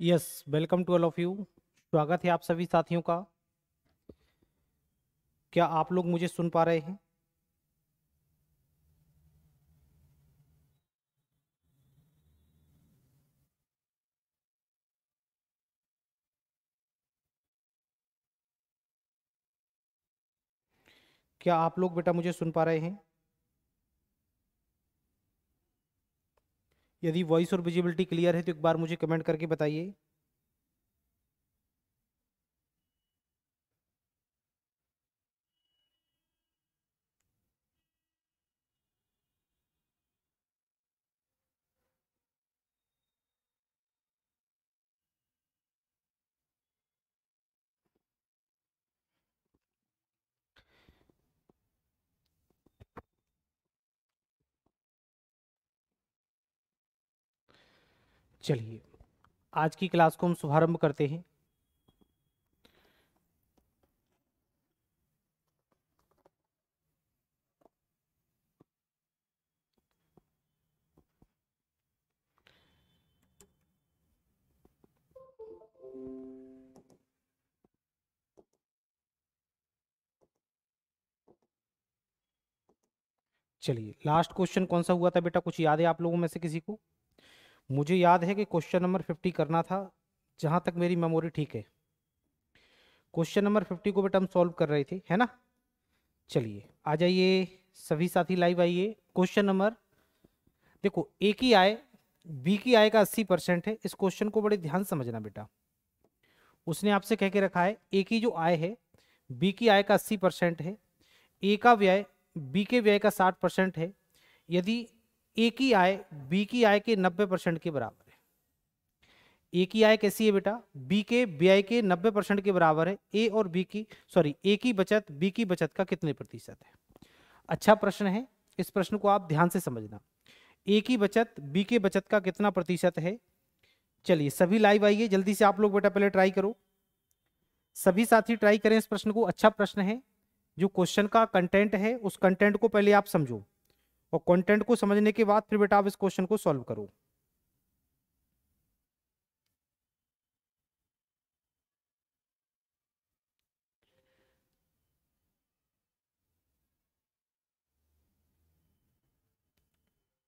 Yes welcome to all of you स्वागत है आप सभी साथियों का। क्या आप लोग मुझे सुन पा रहे हैं? क्या आप लोग बेटा मुझे सुन पा रहे हैं? यदि वॉइस और विजिबिलिटी क्लियर है तो एक बार मुझे कमेंट करके बताइए। चलिए, आज की क्लास को हम शुभारंभ करते हैं। चलिए लास्ट क्वेश्चन कौन सा हुआ था बेटा? कुछ याद है आप लोगों में से किसी को? मुझे याद है कि क्वेश्चन नंबर फिफ्टी करना था, जहाँ तक मेरी मेमोरी ठीक है। क्वेश्चन नंबर फिफ्टी को बेटा हम सॉल्व कर रहे थे, है ना? चलिए, आ जाइए, सभी साथी लाइव आइए। क्वेश्चन नंबर, देखो ए की आय बी की आय का अस्सी परसेंट है। इस क्वेश्चन को बड़े ध्यान समझना बेटा। उसने आपसे कह के रखा है ए की जो आय है बी की आय का अस्सी परसेंट है। ए का व्यय बी के व्यय का साठ परसेंट है। यदि ए की आय बी की आय के नब्बे परसेंट के बराबर है। ए की आय कैसी है बेटा? बी के व्यय के नब्बे परसेंट के बराबर है। ए और बी की सॉरी ए की बचत बी की बचत का कितने प्रतिशत है? अच्छा प्रश्न है। इस प्रश्न को आप ध्यान से समझना। ए की बचत बी के बचत का कितना प्रतिशत है? चलिए, सभी लाइव आइए। जल्दी से आप लोग बेटा पहले ट्राई करो। सभी साथी ट्राई करें इस प्रश्न को। अच्छा प्रश्न है। जो क्वेश्चन का कंटेंट है, उस कंटेंट को पहले आप समझो। और कंटेंट को समझने के बाद फिर बेटा आप इस क्वेश्चन को सॉल्व करो।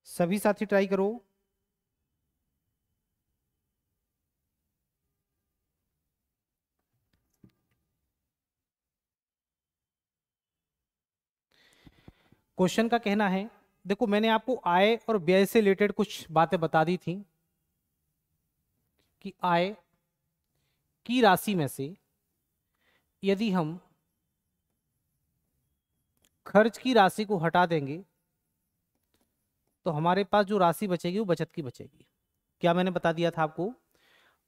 सभी साथी ट्राई करो। क्वेश्चन का कहना है देखो, मैंने आपको आय और व्यय से रिलेटेड कुछ बातें बता दी थी कि आय की राशि में से यदि हम खर्च की राशि को हटा देंगे तो हमारे पास जो राशि बचेगी वो बचत की बचेगी। क्या मैंने बता दिया था आपको?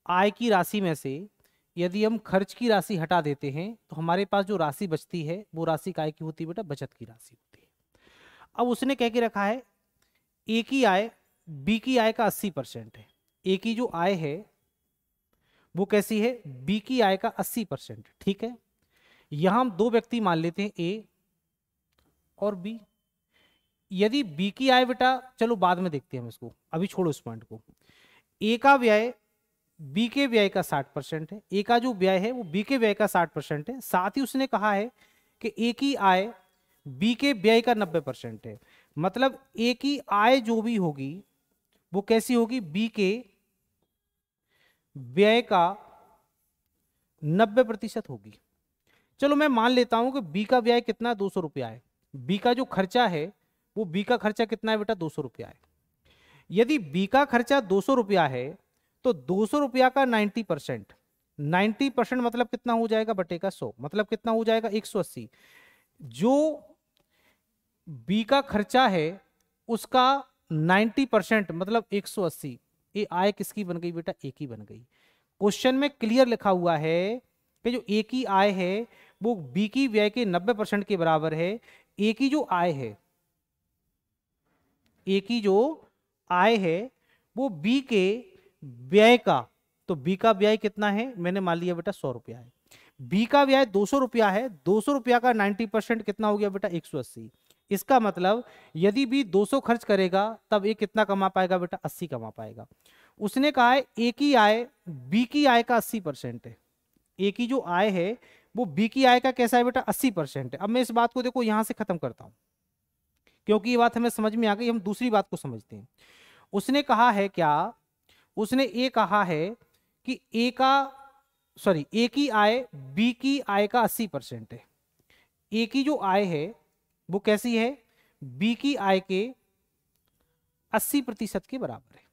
आय की राशि में से यदि हम खर्च की राशि हटा देते हैं तो हमारे पास जो राशि बचती है, वो राशि काय की होती है बेटा? बचत की राशि होती है। अब उसने कह के रखा है, ए की आय बी की आय का 80 परसेंट है। ए की जो आय है, वो कैसी है? बी की आय का 80 परसेंट, ठीक है? यहाँ हम दो व्यक्ति मान लेते हैं, ए और बी। यदि बी की आय बेटा, चलो बाद में देखते हैं हम इसको, अभी छोड़ो इस पॉइंट को। ए का व्यय बी के व्यय का 60 परसेंट है, ए का जो व्यय है, वो बी के व्यय का 60 परसेंट है। साथ ही उसने कहा है कि ए की आय बी के व्यय का 90 परसेंट है। मतलब ए की आय जो भी होगी, वो कैसी होगी? बी के व्यय का 90 प्रतिशत होगी। चलो मैं मान लेता हूँ कि बी का व्यय कितना? दो सौ रुपया है। बी का जो खर्चा है, वो बी का खर्चा कितना है बेटा? दो सौ रुपया है। यदि बी का खर्चा दो सौ रुपया है तो दो सौ रुपया का नाइन्टी परसेंट। नाइन्टी परसेंट मतलब कितना हो जाएगा बटे का सौ? मतलब कितना हो जाएगा? एक सौ अस्सी। जो बी का खर्चा है, उसका 90 परसेंट मतलब 180 ये आय किसकी बन गई बेटा? एक ही बन गई। क्वेश्चन में क्लियर लिखा हुआ है कि जो ए की आय है, वो बी की व्यय के 90 परसेंट के बराबर है। ए की जो आय है ए की जो आय है, वो बी के व्यय का तो बी का व्यय कितना है? मैंने मान लिया बेटा सौ रुपया है। बी का व्यय दो सौ रुपया है, दो सौ रुपया का नाइन्टी परसेंट कितना हो गया बेटा? एक सौ अस्सी। इसका मतलब यदि भी 200 खर्च करेगा, तब ये कितना कमा पाएगा बेटा? 80 कमा पाएगा। उसने कहा है, ए की आय, बी की आय का अस्सी परसेंट है। ए की जो आय है, वो बी की आय का कैसा है बेटा? अस्सी परसेंट है। अब मैं इस बात को देखो, यहाँ से खत्म करता हूँ। क्योंकि ये बात हमें समझ में आ गई, हम दूसरी बात को समझते हैं। उसने कहा है क्या? उसने ये कहा है कि ए का, सॉरी, ए की आय, बी की आय का अस्सी परसेंट है। ए की जो आय है वो कैसी है? बी की आय के अस्सी प्रतिशत के बराबर है।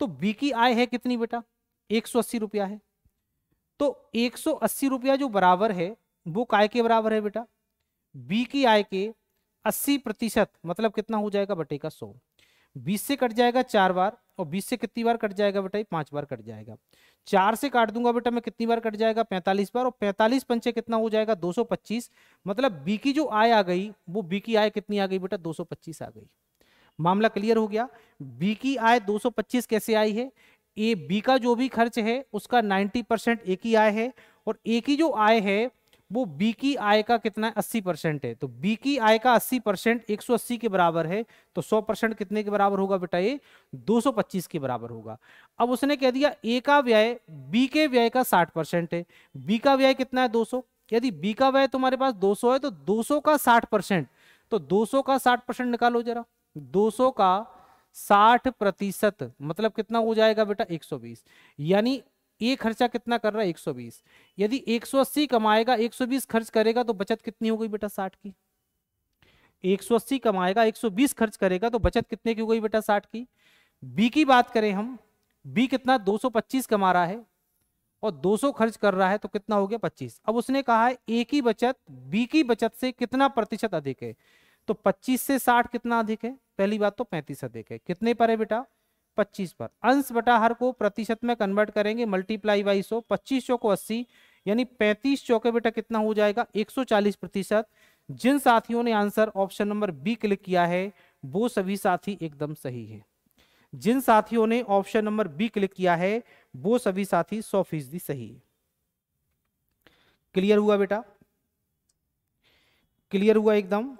तो बी की आय है कितनी बेटा? एक सौ अस्सी रुपया है। तो एक सौ अस्सी रुपया जो बराबर है, वो काय के बराबर है बेटा? बी की आय के अस्सी प्रतिशत मतलब कितना हो जाएगा बटे का सौ। बीस से कट जाएगा चार बार और बीस से कितनी बार कट जाएगा बेटा? ये पाँच बार कट जाएगा। चार से काट दूँगा बेटा मैं, कितनी बार कट जाएगा? पैंतालीस बार। और पैंतालीस पंचे कितना हो जाएगा? दो सौ पच्चीस। मतलब बी की जो आय आ गई, वो बी की आय कितनी आ गई बेटा? दो आ गई। मामला क्लियर हो गया? बी की आय 225 कैसे आई है? ए, बी का जो भी खर्च है, उसका 90 परसेंट ए की आय है। और ए की जो आय है वो बी की आय का कितना है? अस्सी परसेंट है। तो बी की आय का अस्सी परसेंट एक के बराबर है तो सौ परसेंट कितने के बराबर होगा बेटा ये? 225 के बराबर होगा। अब उसने कह दिया ए का व्यय बी के व्यय का 60 परसेंट है। बी का व्यय कितना है? 200 यदि बी का व्यय तुम्हारे पास 200 है तो 200 का 60 परसेंट। तो 200 का 60 परसेंट निकालो जरा। 200 का 60 प्रतिशत मतलब कितना हो जाएगा बेटा? 120 यानी ये खर्चा कितना कर रहा है? 120 यदि 180 कमाएगा 120 खर्च करेगा तो बचत कितनी हो गई बेटा 60 की? 180 कमाएगा 120 खर्च करेगा तो बचत कितने की हो गई बेटा 60 की? बी की बात करें हम, बी कितना? 225 कमा रहा है और 200 खर्च कर रहा है तो कितना हो गया 25 अब उसने कहा है ए की बचत, बी की बचत से कितना प्रतिशत अधिक है? तो 25 से 60 कितना अधिक है? पहली बात तो 35 अधिक है। कितने पर है बेटा? 25 पर। अंश बटा हर को प्रतिशत में कन्वर्ट करेंगे मल्टीप्लाई बाई सौ, पच्चीस चौको अस्सी, यानी 35 चौके बेटा, कितना हो जाएगा? 140 प्रतिशत। जिन साथियों ने answer option number B click किया है, वो सभी साथी एकदम सही है। जिन साथियों ने ऑप्शन नंबर बी क्लिक किया है, वो सभी साथी सौ फ़ीसदी सही है। क्लियर हुआ बेटा? क्लियर हुआ एकदम?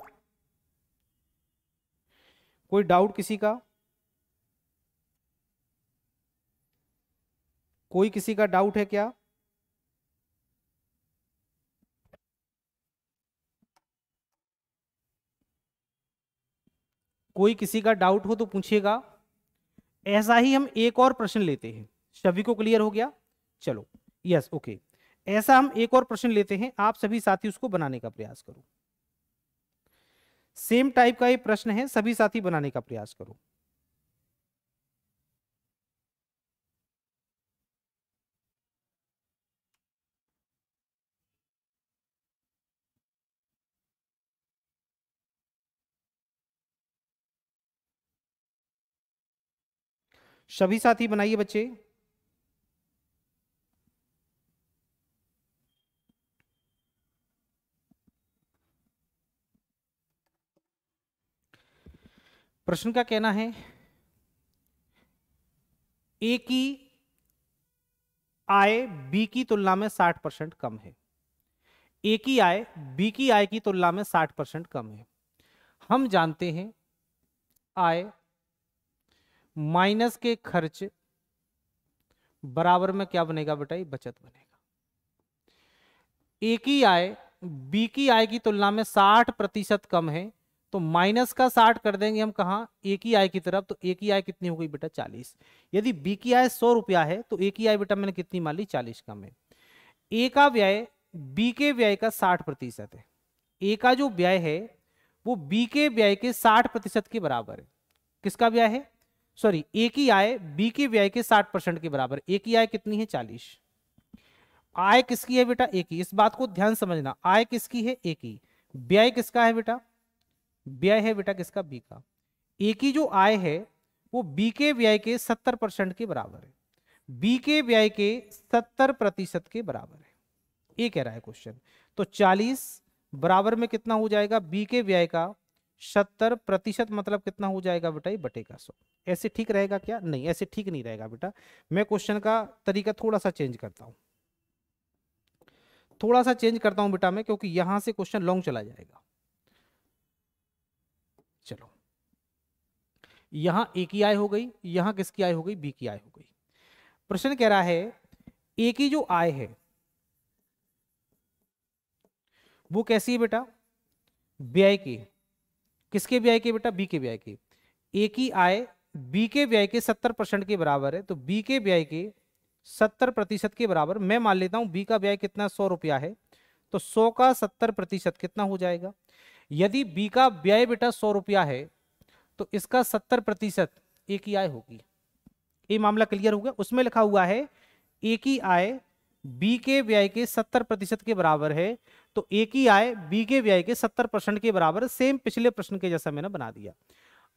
कोई डाउट किसी का? कोई किसी का डाउट है क्या? कोई किसी का डाउट हो तो पूछिएगा। ऐसा ही हम एक और प्रश्न लेते हैं। सभी को क्लियर हो गया? चलो यस ओके ऐसा हम एक और प्रश्न लेते हैं। आप सभी साथी उसको बनाने का प्रयास करो। सेम टाइप का ये प्रश्न है, सभी साथी बनाने का प्रयास करो। सभी साथी बनाइए बच्चे। प्रश्न का कहना है ए की आय बी की तुलना में 60 परसेंट कम है। ए की आय बी की आय की तुलना में 60 परसेंट कम है। हम जानते हैं, आय माइनस के खर्च बराबर में क्या बनेगा बेटा? ये बचत बनेगा। ए की आय बी की आय की तुलना में 60 प्रतिशत कम है तो माइनस का साठ कर देंगे हम कहा? ए की आय की तरफ़ तो ए की आय कितनी हो गई बेटा? चालीस। यदि बी की आय सौ रुपया है तो ए की आय बेटा मैंने कितनी मान ली? चालीस कम है। ए का व्यय बी के व्यय का साठ प्रतिशत है। ए का जो व्यय है, वो बी के व्यय के साठ प्रतिशत के बराबर है। किसका व्यय है? सॉरी, ए की आय बी के व्यय के साठ परसेंट के बराबर। ए की आय कितनी है? चालीस। आय किसकी है बेटा? ए की। इस बात को ध्यान समझना। आय किसकी है? ए की। व्यय किसका है बेटा? व्यय है बेटा किसका? बी का। ए की जो आय है, वो बी के व्यय के सत्तर परसेंट के बराबर है। बी के व्यय के सत्तर प्रतिशत के बराबर है। ये कह रहा है क्वेश्चन। तो चालीस बराबर में कितना हो जाएगा? बी के व्यय का सत्तर प्रतिशत मतलब कितना हो जाएगा बेटा ये बटे का सौ। ऐसे ठीक रहेगा क्या? नहीं, ऐसे ठीक नहीं रहेगा बेटा। मैं क्वेश्चन का तरीका थोड़ा सा चेंज करता हूँ। थोड़ा सा चेंज करता हूँ बेटा मैं, क्योंकि यहाँ से क्वेश्चन लॉन्ग चला जाएगा। चलो। यहाँ ए की आय हो गई, यहाँ किसकी आय हो गई? बी की आय हो गई। प्रश्न कह रहा है ए की जो आय है, वो कैसी है बेटा? व्यय की किसके व्यय के बेटा? बी के व्यय के। ए की आय बी के व्यय के सत्तर परसेंट के बराबर है तो बी के व्यय के सत्तर प्रतिशत के बराबर। मैं मान लेता हूँ बी का व्यय कितना? सौ रुपया है तो सौ का सत्तर प्रतिशत कितना हो जाएगा? यदि बी का व्यय बेटा सौ रुपया है तो इसका सत्तर प्रतिशत ए की आय होगी। ये मामला क्लियर हो गया? उसमें लिखा हुआ है, ए की आय बी के व्यय के सत्तर प्रतिशत के बराबर है तो ए की आय बी के व्यय के सत्तर परसेंट के बराबर सेम पिछले प्रश्न के जैसा मैंने बना दिया।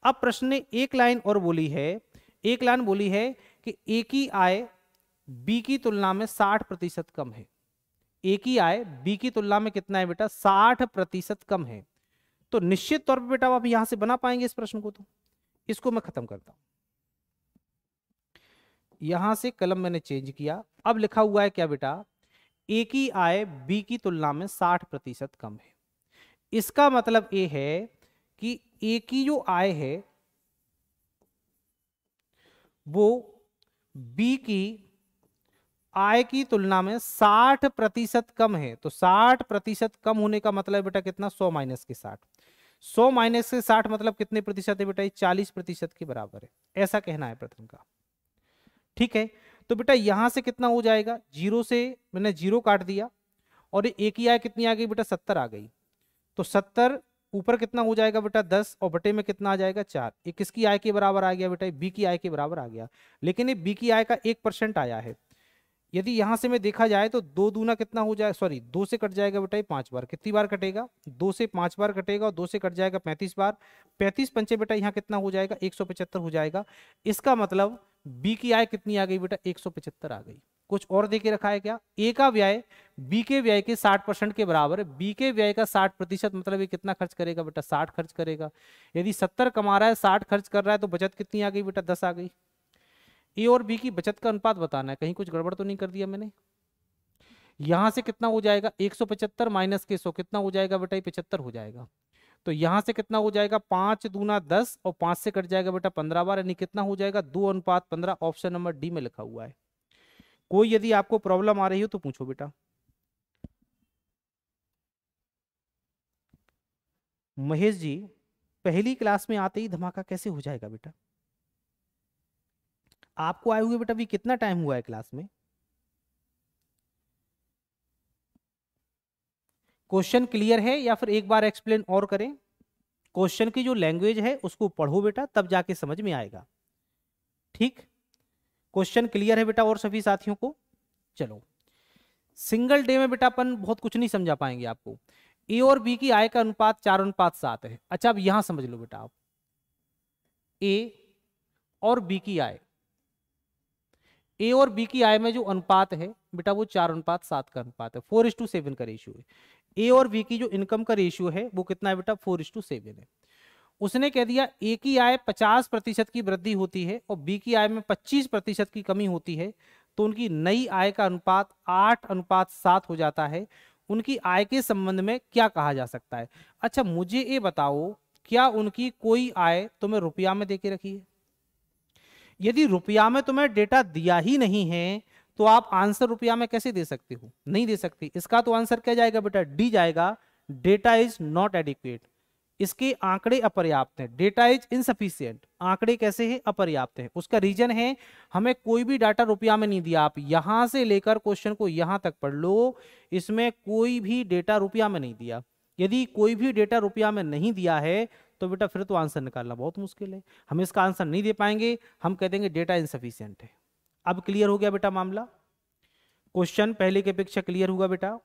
अब प्रश्न ने एक लाइन और बोली है, एक लाइन बोली है कि ए की आय बी की तुलना में साठ प्रतिशत कम है। ए की आय बी की तुलना में कितना है बेटा? साठ प्रतिशत कम है। तो निश्चित तौर पर बेटा आप यहाँ से बना पाएँगे इस प्रश्न को तो। इसको मैं खत्म करता हूँ। यहाँ से कलम मैंने चेंज किया। अब लिखा हुआ है क्या बेटा? ए की आय बी की तुलना में साठ प्रतिशत कम है। इसका मतलब ये है कि ए की जो आय है, वो बी की आय की तुलना में 60 प्रतिशत कम है। तो 60 प्रतिशत कम होने का मतलब बेटा कितना? 100 माइनस के 60 100 माइनस के 60 मतलब कितने प्रतिशत है बेटा? ये 40 प्रतिशत के बराबर है। ऐसा कहना है प्रथम का। ठीक है? तो बेटा यहाँ से कितना हो जाएगा? ज़ीरो से मैंने ज़ीरो काट दिया और एक ही आय कितनी आ गई बेटा? सत्तर आ गई। तो सत्तर ऊपर कितना हो जाएगा बेटा? दस और बटे में कितना आ जाएगा? चार। ये किसकी आय के बराबर आ गया बेटा? बी की आय के बराबर आ गया। लेकिन ये बी की आय का एक परसेंट आया है। यदि यहाँ से मैं देखा जाए तो दो दूना कितना हो जाए? सॉरी, दो से कट जाएगा बेटा पाँच बार। कितनी बार कटेगा? दो से पाँच बार कटेगा और दो से कट जाएगा पैंतीस बार। पैंतीस पंचे बेटा यहाँ कितना हो जाएगा? एक सौ पचहत्तर हो जाएगा। इसका मतलब बी की आय कितनी आ गई बेटा? एक सौ पचहत्तर आ गई। कुछ और दे के रखा है क्या? ए का व्यय बी के व्यय के साठ परसेंट के बराबर है। बी के व्यय का साठ प्रतिशत मतलब ये कितना खर्च करेगा बेटा? साठ खर्च करेगा। यदि सत्तर कमा रहा है, साठ खर्च कर रहा है तो बचत कितनी आ गई बेटा? दस आ गई। ए और बी की बचत का अनुपात बताना है। कहीं कुछ गड़बड़ तो नहीं कर दिया मैंने? यहाँ से कितना हो जाएगा? एक सौ पचहत्तर माइनस के सौ कितना हो जाएगा बेटा? ये पचहत्तर हो जाएगा। तो यहाँ से कितना हो जाएगा? पाँच दूना दस और पाँच से कट जाएगा बेटा पंद्रह बार यानी कितना हो जाएगा? दो अनुपात पंद्रह ऑप्शन नंबर डी में लिखा हुआ है। कोई यदि आपको प्रॉब्लम आ रही हो तो पूछो बेटा। महेश जी, पहली क्लास में आते ही धमाका कैसे हो जाएगा बेटा? आपको आए हुए बेटा अभी कितना टाइम हुआ है क्लास में? क्वेश्चन क्लियर है या फिर एक बार एक्सप्लेन और करें? क्वेश्चन की जो लैंग्वेज है, उसको पढ़ो बेटा, तब जाके समझ में आएगा। ठीक? क्वेश्चन क्लियर है बेटा और सभी साथियों को? चलो। सिंगल डे में बेटा अपन बहुत कुछ नहीं समझा पाएँगे आपको। ए और बी की आय का अनुपात चार, अनुपात सात है। अच्छा अब यहाँ समझ लो बेटा आप। ए और बी की आय। ए और बी की आय में जो अनुपात है, बेटा वो चार, अनुपात सात का अनुपात है। फोर इज़ टू सेवन का रेशियो है। ए और बी की जो इनकम का रेशियो है, वो कितना है बेटा? फोर इज़ टू सेवन है। उसने कह दिया ए की आय पचास प्रतिशत की वृद्धि होती है और बी की आय में पच्चीस प्रतिशत की कमी होती है तो उनकी नई आय का अनुपात आठ अनुपात सात हो जाता है। उनकी आय के संबंध में क्या कहा जा सकता है? अच्छा मुझे ये बताओ, क्या उनकी कोई आय तुम्हें रुपया में देके रखी है? यदि रुपया में तुम्हें डेटा दिया ही नहीं है तो आप आंसर रुपया में कैसे दे सकते हो? नहीं दे सकते। इसका तो आंसर क्या जाएगा बेटा? डी जाएगा। Data is not adequate. इसके आंकड़े अपर्याप्त हैं। डेटा इज़ इनसफिशियंट आंकड़े कैसे हैं? अपर्याप्त हैं। उसका रीजन है, हमें कोई भी डाटा रुपया में नहीं दिया। आप यहाँ से लेकर क्वेश्चन को यहाँ तक पढ़ लो। इसमें कोई भी डेटा रुपया में नहीं दिया। यदि कोई भी डेटा रुपया में नहीं दिया है तो बेटा फिर तो आंसर निकालना बहुत मुश्किल है। हम इसका आंसर नहीं दे पाएँगे। हम कह देंगे डेटा इनसफिशियंट है। अब क्लियर हो गया बेटा मामला। क्वेश्चन पहले की अपेक्षा क्लियर हुआ बेटा।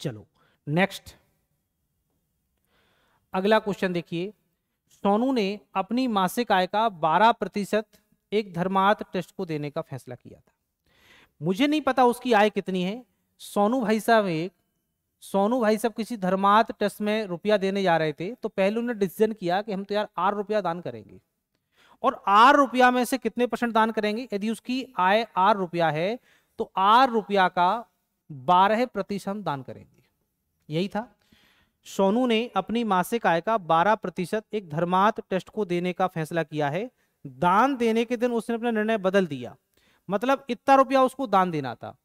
चलो नेक्स्ट अगला क्वेश्चन देखिए। सोनू ने अपनी मासिक आय का 12 प्रतिशत एक धर्मार्थ टेस्ट को देने का फैसला किया था। मुझे नहीं पता उसकी आय कितनी है। सोनू भाई साहब एक सोनू भाई साहब किसी धर्मार्थ टेस्ट में रुपया देने जा रहे थे तो पहले उन्होंने डिसीज़न किया कि हम तो यार आठ रुपया दान करेंगे। और आठ रुपया में से कितने परसेंट दान करेंगे? यदि उसकी आय आठ रुपया है तो आठ रुपया का बारह प्रतिशत हम दान करेंगे। यही था। सोनू ने अपनी मासिक आय का 12 प्रतिशत एक धर्मार्थ टेस्ट को देने का फैसला किया है। दान देने के दिन उसने अपना निर्णय बदल दिया। मतलब इतना रुपया उसको दान देना था।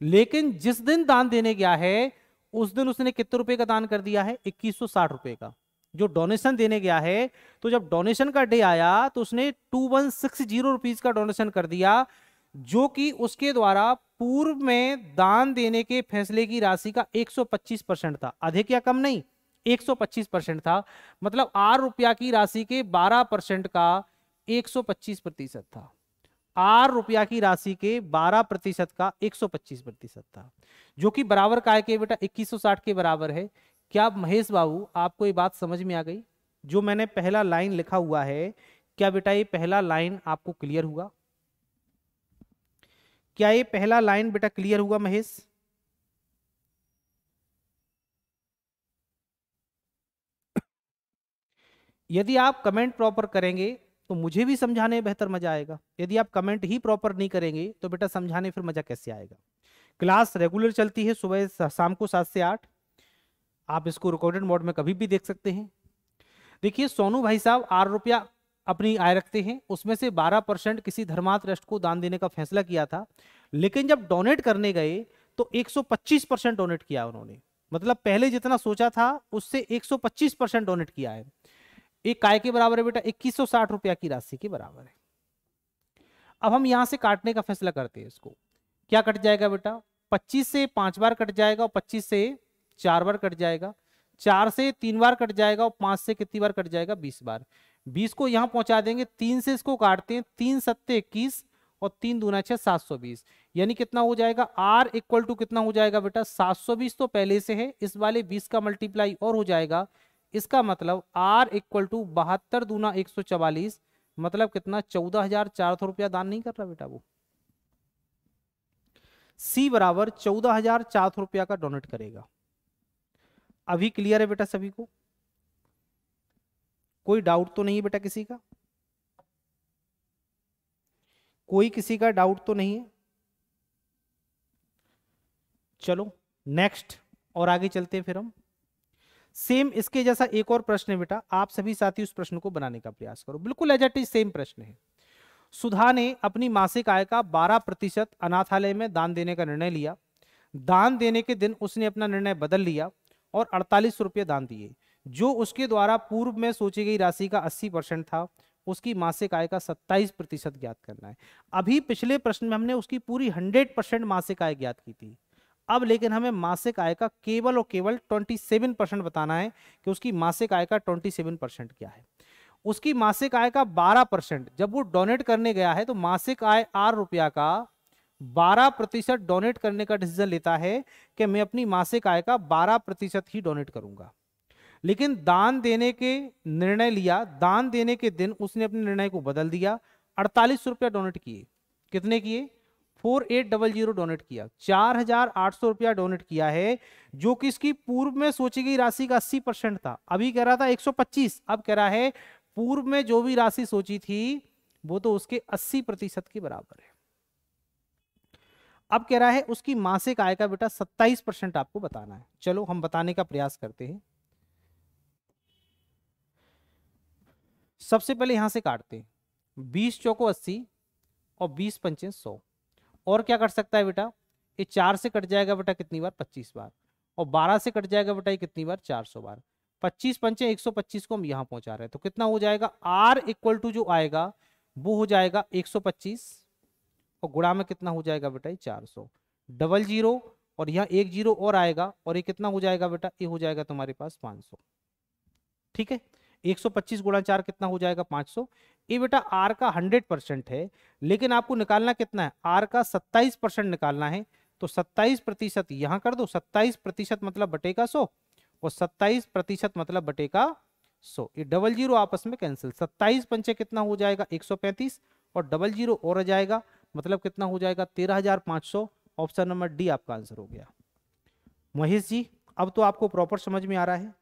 लेकिन जिस दिन दान देने गया है उस दिन उसने कितने रुपए का दान कर दिया है? इक्कीस रुपए का। जो डोनेशन देने गया है तो जब डोनेशन का डे आया तो उसने two one six zero rupees का डोनेशन कर दिया, जो कि उसके द्वारा पूर्व में दान देने के फैसले की राशि का 125 परसेंट था। अधिक या कम नहीं 125 परसेंट था। मतलब आर रुपया की राशि के 12 परसेंट का 125 प्रतिशत था। आठ रुपया की राशि के 12 प्रतिशत का 125 प्रतिशत था, जो कि बराबर का है कि बेटा 2160 के बराबर है। क्या महेश बाबू, आपको ये बात समझ में आ गई? जो मैंने पहला लाइन लिखा हुआ है, क्या बेटा ये पहला लाइन आपको क्लियर हुआ? क्या ये पहला लाइन बेटा क्लियर हुआ महेश? यदि आप कमेंट प्रॉपर करेंगे तो मुझे भी समझाने बेहतर मज़ा आएगा। यदि आप कमेंट ही प्रॉपर नहीं करेंगे तो बेटा समझाने फिर मज़ा कैसे आएगा? क्लास रेगुलर चलती है सुबह शाम को सात से आठ। आप इसको रिकॉर्डेड मोड में कभी भी देख सकते हैं। देखिए, सोनू भाई साहब आठ रुपया अपनी आय रखते हैं। उसमें से 12 परसेंट किसी धर्मार्थ ट्रस्ट को दान देने का फैसला किया था। लेकिन जब डोनेट करने गए तो 125 परसेंट डोनेट किया उन्होंने। मतलब पहले जितना सोचा था, उससे 125 परसेंट डोनेट किया है। एक काय के बराबर है बेटा? इक्कीस रुपया की राशि के बराबर है। अब हम यहाँ से काटने का फैसला करते हैं इसको। क्या कट जाएगा बेटा? 25 से पाँच बार कट जाएगा और 25 से चार बार कट जाएगा। चार से तीन बार कट जाएगा और पाँच से कितनी बार कट जाएगा? बीस बार। बीस को यहाँ पहुँचा देंगे। तीन से इसको काटते हैं। तीन सत्ते इक्कीस और तीन दूना छह सात सौ बीस। यानी कितना हो जाएगा? आर इक्वल टू कितना हो जाएगा बेटा? सात सौ बीस तो पहले से है। इस वाले बीस का मल्टीप्लाई और हो जाएगा। इसका मतलब आर इक्वल टू बहत्तर दूना एक सौ चवालीस मतलब कितना? चौदह हज़ार चार सौ रुपया दान नहीं कर रहा बेटा वो। सी बराबर चौदह हज़ार चार सौ रुपया का डोनेट करेगा। अभी क्लियर है बेटा सभी को? कोई डाउट तो नहीं है बेटा किसी का? कोई किसी का डाउट तो नहीं है? चलो नेक्स्ट और आगे चलते हैं फिर हम। सेम इसके जैसा एक और प्रश्न है बेटा, आप सभी साथी उस प्रश्न को बनाने का प्रयास करो। बिल्कुल एज इट इज़ सेम प्रश्न है। सुधा ने अपनी मासिक आय का 12 प्रतिशत अनाथालय में दान देने का निर्णय लिया। दान देने के दिन उसने अपना निर्णय बदल लिया और अड़तालीस रुपये दान दिए, जो उसके द्वारा पूर्व में सोची गई राशि का 80 परसेंट था। उसकी मासिक आय का 27 प्रतिशत ज्ञात करना है। अभी पिछले प्रश्न में हमने उसकी पूरी 100 परसेंट मासिक आय ज्ञात की थी। अब लेकिन हमें मासिक आय का केवल और केवल 27 परसेंट बताना है कि उसकी मासिक आय का 27 परसेंट क्या है। उसकी मासिक आय का 12 परसेंट जब वो डोनेट करने गया है तो मासिक आय आठ रुपया का 12 प्रतिशत डोनेट करने का डिसीज़न लेता है कि मैं अपनी मासिक आय का 12 प्रतिशत ही डोनेट करूँगा। लेकिन दान देने के निर्णय लिया, दान देने के दिन उसने अपने निर्णय को बदल दिया, अड़तालीस रुपया डोनेट किए। कितने किए? Four eight double zero donate किया। चार हज़ार आठ सौ रुपया डोनेट किया है, जो कि इसकी पूर्व में सोची गई राशि का अस्सी परसेंट था। अभी कह रहा था एक सौ पच्चीस, अब कह रहा है पूर्व में जो भी राशि सोची थी, वो तो उसके अस्सी प्रतिशत के बराबर है। अब कह रहा है उसकी मासिक आय का बेटा सत्ताईस परसेंट आपको बताना है। चलो हम बताने का प्रयास करते हैं। सबसे पहले यहाँ से काटते हैं। बीस चौको अस्सी और बीस पंचे सौ। और क्या कर सकता है बेटा? ये चार से कट जाएगा बेटा कितनी बार? पच्चीस बार। और बारह से कट जाएगा बेटा ये कितनी बार? चार सौ बार। पच्चीस पंचे एक सौ पच्चीस को हम यहाँ पहुँचा रहे हैं। तो कितना हो जाएगा? आर इक्वल टू जो आएगा, वो हो जाएगा एक सौ पच्चीस। और गुणा में कितना हो जाएगा बेटा? ये चार सौ। डबल ज़ीरो और यहाँ एक ज़ीरो और आएगा और ये कितना हो जाएगा बेटा? ये हो जाएगा तुम्हारे पास पाँच सौ। ठीक है? 125 गुणा चार कितना हो जाएगा 500 ये बेटा आर का 100 परसेंट है, लेकिन आपको निकालना कितना है? आर का 27 परसेंट निकालना है तो 27 प्रतिशत यहाँ कर दो 27 प्रतिशत मतलब बटेगा सो और 27 प्रतिशत मतलब बटेगा सो। ये डबल ज़ीरो आपस में कैंसिल 27 पंचे कितना हो जाएगा? 135 और डबल ज़ीरो और आ जाएगा मतलब कितना हो जाएगा? तेरह हज़ार पाँच सौ। ऑप्शन नंबर डी आपका आंसर हो गया। महेश जी, अब तो आपको प्रॉपर समझ में आ रहा है।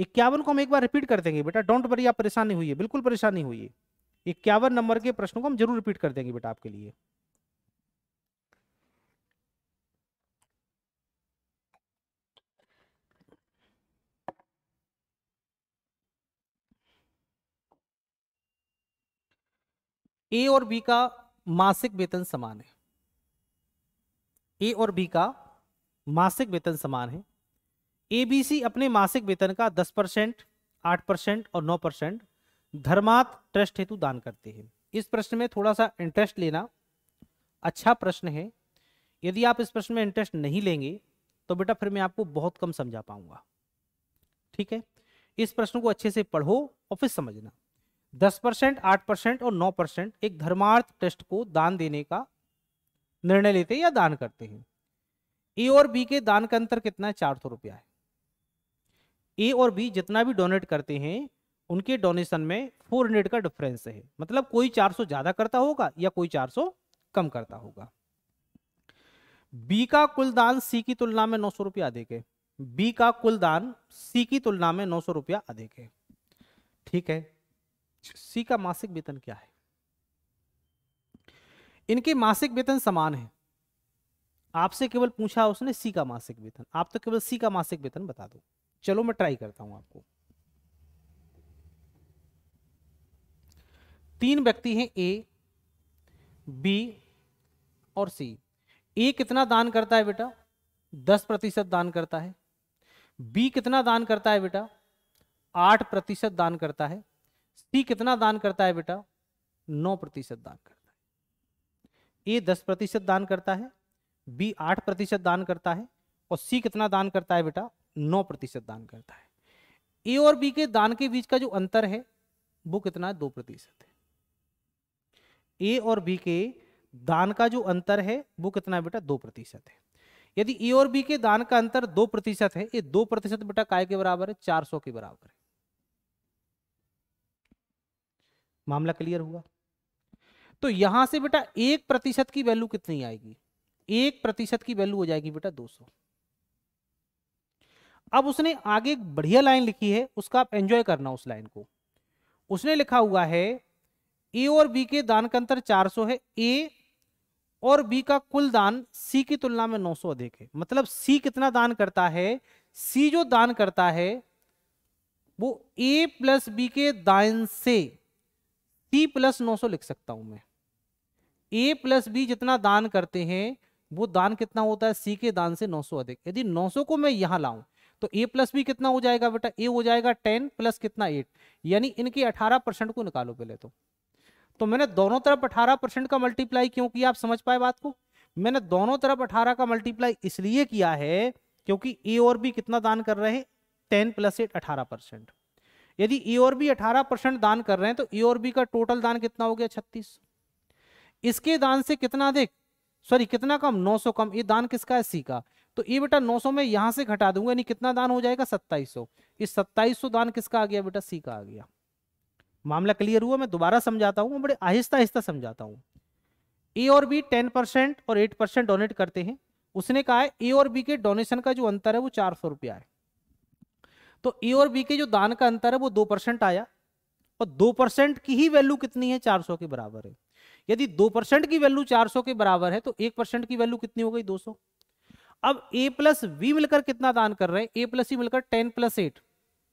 इक्यावन को हम एक बार रिपीट कर देंगे, बेटा डोंट वरी आप परेशान नहीं हुई बिल्कुल परेशान नहीं हुई इक्यावन नंबर के प्रश्नों को हम ज़रूर रिपीट कर देंगे, बेटा, आपके लिए। ए और बी का मासिक वेतन समान है। ए और बी का मासिक वेतन समान है। एबीसी अपने मासिक वेतन का 10 परसेंट, आठ परसेंट और 9 परसेंट धर्मात ट्रस्ट हेतु दान करते हैं। इस प्रश्न में थोड़ा सा इंटरेस्ट लेना अच्छा प्रश्न है। यदि आप इस प्रश्न में इंटरेस्ट नहीं लेंगे तो बेटा फिर मैं आपको बहुत कम समझा पाऊँगा। ठीक है? इस प्रश्न को अच्छे से पढ़ो और फिर समझना। दस परसेंट, आठ परसेंट और नौ परसेंट एक धर्मार्थ ट्रस्ट को दान देने का निर्णय लेते हैं या दान करते हैं। ए और बी के दान का अंतर कितना है? चार सौ रुपया है। ए और बी जितना भी डोनेट करते हैं, उनके डोनेशन में फोर हंड्रेड का डिफरेंस है। मतलब कोई चार सौ ज़्यादा करता होगा या कोई चार सौ कम करता होगा। बी का कुल दान सी की तुलना में नौ सौ रुपया अधिक है। बी का कुल दान सी की तुलना में नौ सौ रुपया अधिक है। ठीक है? सी का मासिक वेतन क्या है? इनके मासिक वेतन समान है। आपसे केवल पूछा उसने सी का मासिक वेतन। आप तो केवल सी का मासिक वेतन बता दो। चलो मैं ट्राई करता हूँ आपको। तीन व्यक्ति हैं ए बी और सी ए कितना दान करता है बेटा? दस प्रतिशत दान करता है। बी कितना दान करता है बेटा? आठ प्रतिशत दान करता है। सी कितना दान करता है बेटा? नौ प्रतिशत दान करता है। ए दस प्रतिशत दान करता है। बी आठ प्रतिशत दान करता है। और सी कितना दान करता है बेटा? नौ प्रतिशत दान करता है। ए और बी के दान के बीच का जो अंतर है, वो कितना है? दो प्रतिशत है। ए और बी के दान का जो अंतर है, वो कितना है बेटा? दो प्रतिशत है। यदि ए और बी के दान का अंतर दो प्रतिशत है, ये दो प्रतिशत बेटा काय के बराबर है? चार सौ के बराबर है। मामला क्लियर हुआ? तो यहाँ से बेटा एक प्रतिशत की वैल्यू कितनी आएगी? एक प्रतिशत की वैल्यू हो जाएगी बेटा 200 अब उसने आगे एक बढ़िया लाइन लिखी है, उसका आप एंजॉय करना उस लाइन को। उसने लिखा हुआ है, ए और बी के दान का अंतर 400 है, ए और बी का कुल दान सी की तुलना में 900 अधिक है। मतलब सी कितना दान करता है? सी जो दान करता है, वो ए प्लस बी के दान से सी प्लस नौ सौ लिख सकता हूँ मैं। ए प्लस बी जितना दान करते हैं, वो दान कितना होता है? सी के दान से 900 अधिक। यदि 900 को मैं यहाँ लाऊं तो ए प्लस बी कितना हो जाएगा बेटा? ए हो जाएगा 10 प्लस कितना 8 यानी इनके 18 परसेंट को निकालो पहले तो। तो मैंने दोनों तरफ़ 18 परसेंट का मल्टीप्लाई क्यों किया? आप समझ पाए बात को? मैंने दोनों तरफ़ 18 का मल्टीप्लाई इसलिए किया है क्योंकि ए और बी कितना दान कर रहे हैं? टेन प्लस एट अठारह परसेंट। यदि ए और बी अठारह परसेंट दान कर रहे हैं तो ए और बी का टोटल दान कितना हो गया? छत्तीस। इसके दान से कितना अधिक सॉरी कितना कम? 900 कम। ये दान किसका है? सी का। तो ये बेटा 900 में यहाँ से घटा दूँगा, यानी कितना दान हो जाएगा? 2700 इस 2700 दान किसका आ गया बेटा? सी का आ गया। मामला क्लियर हुआ? मैं दोबारा समझाता हूँ बड़े आहिस्ता आहिस्ता समझाता हूँ। ए और बी टेन परसेंट और एट परसेंट डोनेट करते हैं। उसने कहा है ए और बी के डोनेशन का जो अंतर है वो चार सौ रुपया है। तो ए और बी के जो दान का अंतर है वो दो परसेंट आया और दो परसेंट की ही वैल्यू कितनी है? चार सौ के बराबर है। यदि दो परसेंट की वैल्यू चार सौ के बराबर है तो एक परसेंट की वैल्यू कितनी हो गई? दो सौ। अब ए प्लस बी मिलकर कितना दान कर रहे हैं? ए प्लस सी मिलकर टेन प्लस एट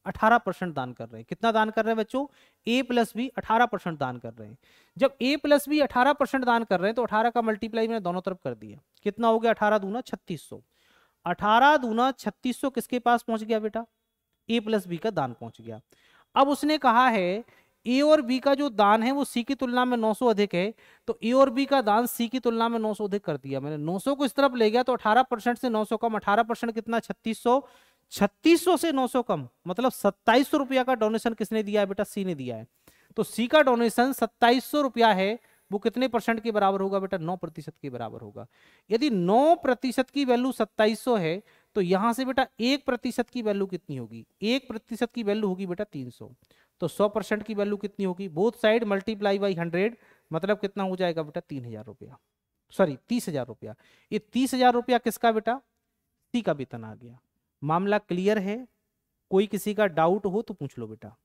अठारह परसेंट दान कर रहे हैं। कितना दान कर रहे हैं बच्चों? ए प्लस बी अठारह परसेंट दान कर रहे हैं। जब ए प्लस बी अठारह परसेंट दान कर रहे हैं तो अठारह का मल्टीप्लाई मैंने दोनों तरफ़ कर दिया। कितना हो गया? अठारह दूना छत्तीस सौ। अठारह दूना छत्तीस सौ किसके पास पहुँच गया बेटा? ए प्लस बी का दान पहुँच गया। अब उसने कहा है ए और बी का जो दान है वो सी की तुलना में 900 अधिक है तो ए और बी का दान सी की तुलना में 900 अधिक कर दिया मैंने। 900 को इस तरफ़ ले गया तो 18 परसेंट से 900 कम 18 परसेंट कितना? 3600 3600 से 900 कम मतलब सत्ताईस रुपया का डोनेशन किसने दिया है बेटा? सी ने दिया है। तो सी का डोनेशन सत्ताईस रुपया है, वो कितने परसेंट के बराबर होगा बेटा? नौ प्रतिशत के बराबर होगा। यदि नौ प्रतिशत की वैल्यू सत्ताईस है तो यहाँ से बेटा एक प्रतिशत की वैल्यू कितनी होगी? एक प्रतिशत की वैल्यू होगी बेटा तीन सौ। तो सौ परसेंट की वैल्यू कितनी होगी? Both side multiply by hundred मतलब कितना हो जाएगा बेटा? तीन हज़ार रुपया। सॉरी, तीस हज़ार रुपया। ये तीस हज़ार रुपया किसका बेटा? सी का वेतन आ गया। मामला क्लियर है? कोई किसी का डाउट हो तो पूछ लो बेटा।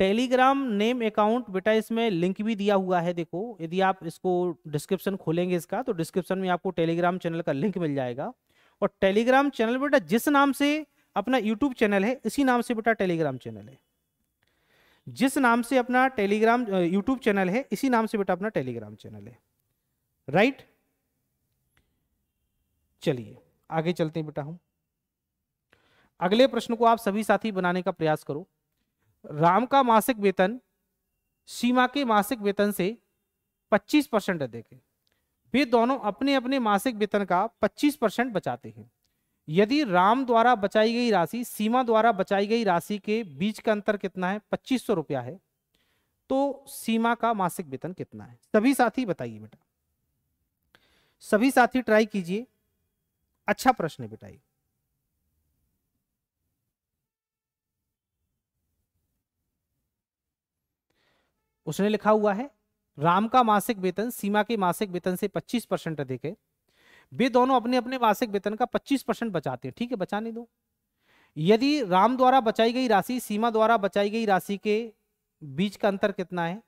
टेलीग्राम नेम अकाउंट बेटा इसमें लिंक भी दिया हुआ है, देखो। यदि आप इसको डिस्क्रिप्शन खोलेंगे इसका तो डिस्क्रिप्शन में आपको टेलीग्राम चैनल का लिंक मिल जाएगा। और टेलीग्राम चैनल बेटा जिस नाम से अपना यूट्यूब चैनल है, इसी नाम से बेटा टेलीग्राम चैनल है। जिस नाम से अपना टेलीग्राम यूट्यूब चैनल है, इसी नाम से बेटा अपना टेलीग्राम चैनल है। राइट चलिए, आगे चलते हैं बेटा हम। अगले प्रश्न को आप सभी साथी बनाने का प्रयास करो। राम का मासिक वेतन, सीमा के मासिक वेतन से 25 परसेंट अधिक है। वे दोनों अपने अपने मासिक वेतन का 25 परसेंट बचाते हैं। यदि राम द्वारा बचाई गई राशि, सीमा द्वारा बचाई गई राशि के बीच का अंतर कितना है? पच्चीस सौ रुपया है। तो सीमा का मासिक वेतन कितना है? सभी साथी बताइए बेटा। सभी साथी ट्राई कीजिए। अच्छा प्रश्न है बेटा उसने लिखा हुआ है, राम का मासिक वेतन, सीमा के मासिक वेतन से 25 परसेंट अधिक है। वे दोनों अपने अपने मासिक वेतन का 25 परसेंट बचाते हैं। ठीक है बचाने दो। यदि राम द्वारा बचाई गई राशि, सीमा द्वारा बचाई गई राशि के बीच का अंतर कितना है?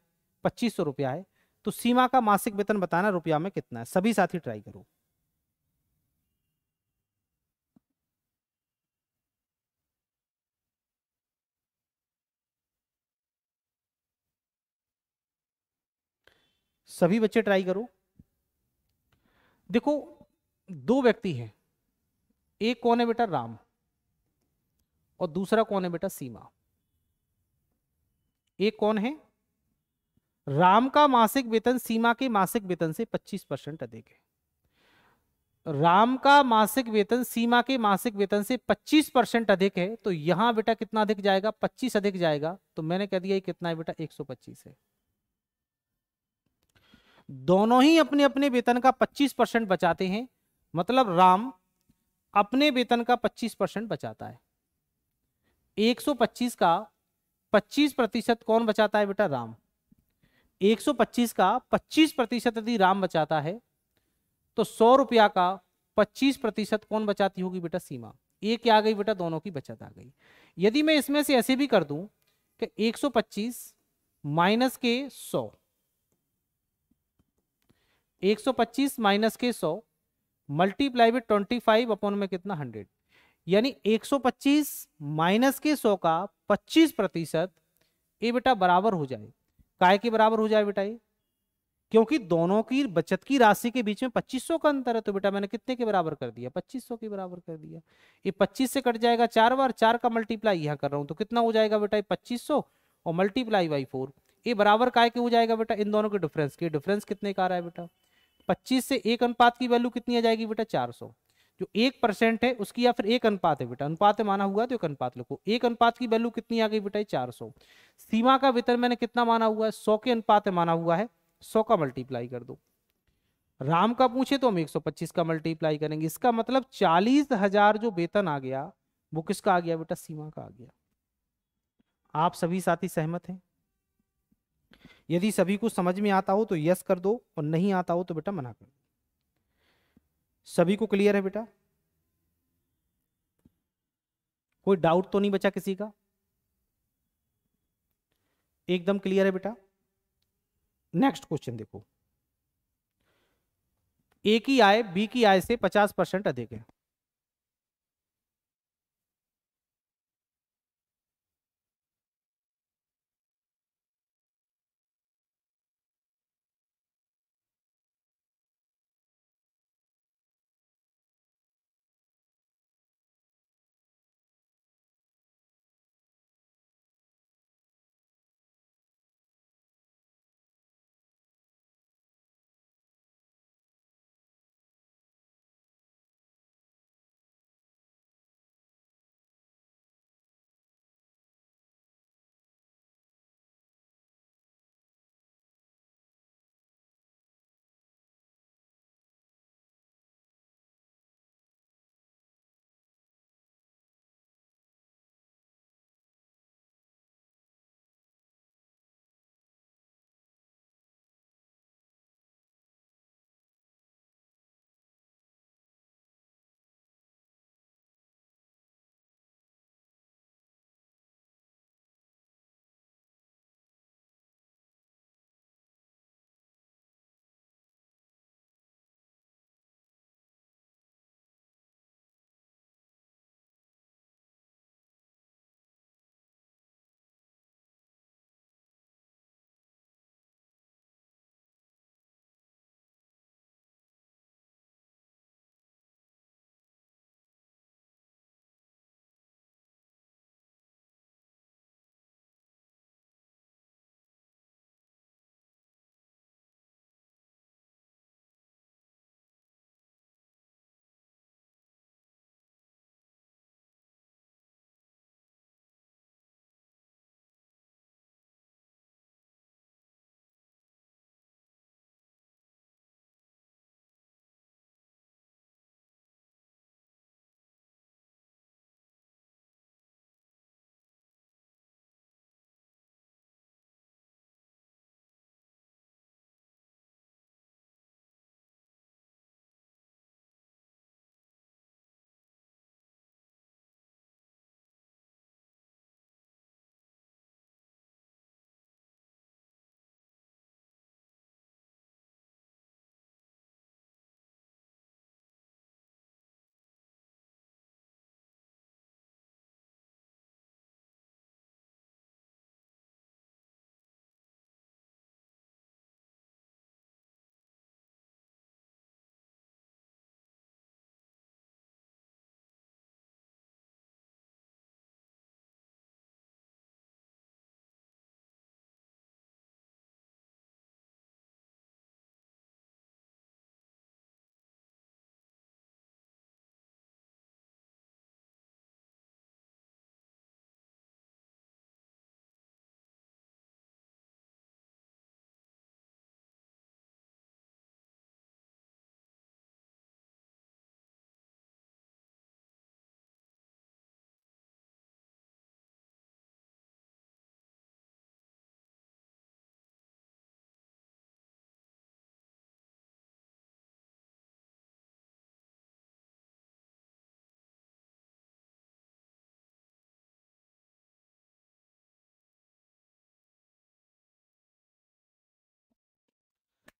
पच्चीस सौ रुपया है। तो सीमा का मासिक वेतन बताना रुपया में कितना है। सभी साथी ट्राई करो। सभी बच्चे ट्राई करो। देखो दो व्यक्ति हैं। एक कौन है बेटा? राम। और दूसरा कौन है बेटा? सीमा। एक कौन है? राम का मासिक वेतन सीमा के मासिक वेतन से 25 परसेंट अधिक है। राम का मासिक वेतन सीमा के मासिक वेतन से 25 परसेंट अधिक है तो यहाँ बेटा कितना अधिक जाएगा? 25 अधिक जाएगा। तो मैंने कह दिया कितना है बेटा? 125 है। दोनों ही अपने अपने वेतन का 25 परसेंट बचाते हैं। मतलब राम अपने वेतन का 25 परसेंट बचाता है। 125 का 25 प्रतिशत कौन बचाता है बेटा? राम। 125 का 25 प्रतिशत यदि राम बचाता है तो सौ रुपया का 25 प्रतिशत कौन बचाती होगी बेटा? सीमा। एक क्या आ गई बेटा? दोनों की बचत आ गई। यदि मैं इसमें से ऐसे भी कर दूँ कि 125 माइनस के 100 125 माइनस के 100 मल्टीप्लाई विथ 25 अपॉन में कितना 100 यानी 125 माइनस के 100 का 25 प्रतिशत ये बेटा बराबर हो जाए। काय के बराबर हो जाए बेटा ये क्योंकि दोनों की बचत की राशि के बीच में 2500 का अंतर है तो बेटा मैंने कितने के बराबर कर दिया? 2500 के बराबर कर दिया। ये 25 से कट जाएगा चार बार, चार का मल्टीप्लाई यहाँ कर रहा हूँ तो कितना हो जाएगा बेटा ये 2500 और मल्टीप्लाई बाई फोर ये बराबर काय के हो जाएगा बेटा? इन दोनों के डिफरेंस के। डिफरेंस कितने का आ रहा है बेटा? पच्चीस से एक अनुपात की वैल्यू कितनी आ जाएगी बेटा? चार सौ। जो एक परसेंट है, उसकी या फिर एक अनुपात है बेटा? अनुपात माना हुआ तो एक अनुपात लिखो। एक अनुपात की वैल्यू कितनी आ गई बेटा? चार सौ। सीमा का वेतन मैंने कितना माना हुआ है? सौ के अनुपात माना हुआ है। सौ का मल्टीप्लाई कर दो। राम का पूछे तो हम 125 का मल्टीप्लाई करेंगे। इसका मतलब चालीस हज़ार जो वेतन आ गया, वो किसका आ गया बेटा? सीमा का आ गया। आप सभी साथी सहमत हैं? यदि सभी को समझ में आता हो तो यस कर दो और नहीं आता हो तो बेटा मना कर दो। सभी को क्लियर है बेटा? कोई डाउट तो नहीं बचा किसी का? एकदम क्लियर है बेटा? नेक्स्ट क्वेश्चन देखो। ए की आय बी की आय से 50 परसेंट अधिक है।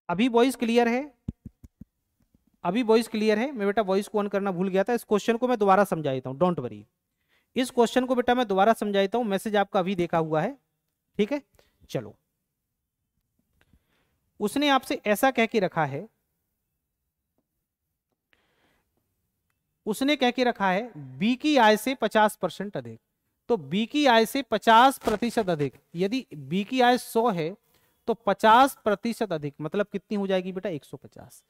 अभी वॉइस क्लियर है? अभी वॉइस क्लियर है? मैं बेटा वॉइस को ऑन करना भूल गया था। इस क्वेश्चन को मैं दोबारा समझाता हूँ। डोंट वरी इस क्वेश्चन को बेटा मैं दोबारा समझाता हूँ। मैसेज आपका अभी देखा हुआ है। ठीक है? चलो। उसने आपसे ऐसा कह के रखा है। उसने कह के रखा है बी की आय से 50 परसेंट अधिक। तो बी की आय से 50 प्रतिशत अधिक। यदि बी की आय 100 है तो 50 प्रतिशत अधिक मतलब कितनी हो जाएगी बेटा? 150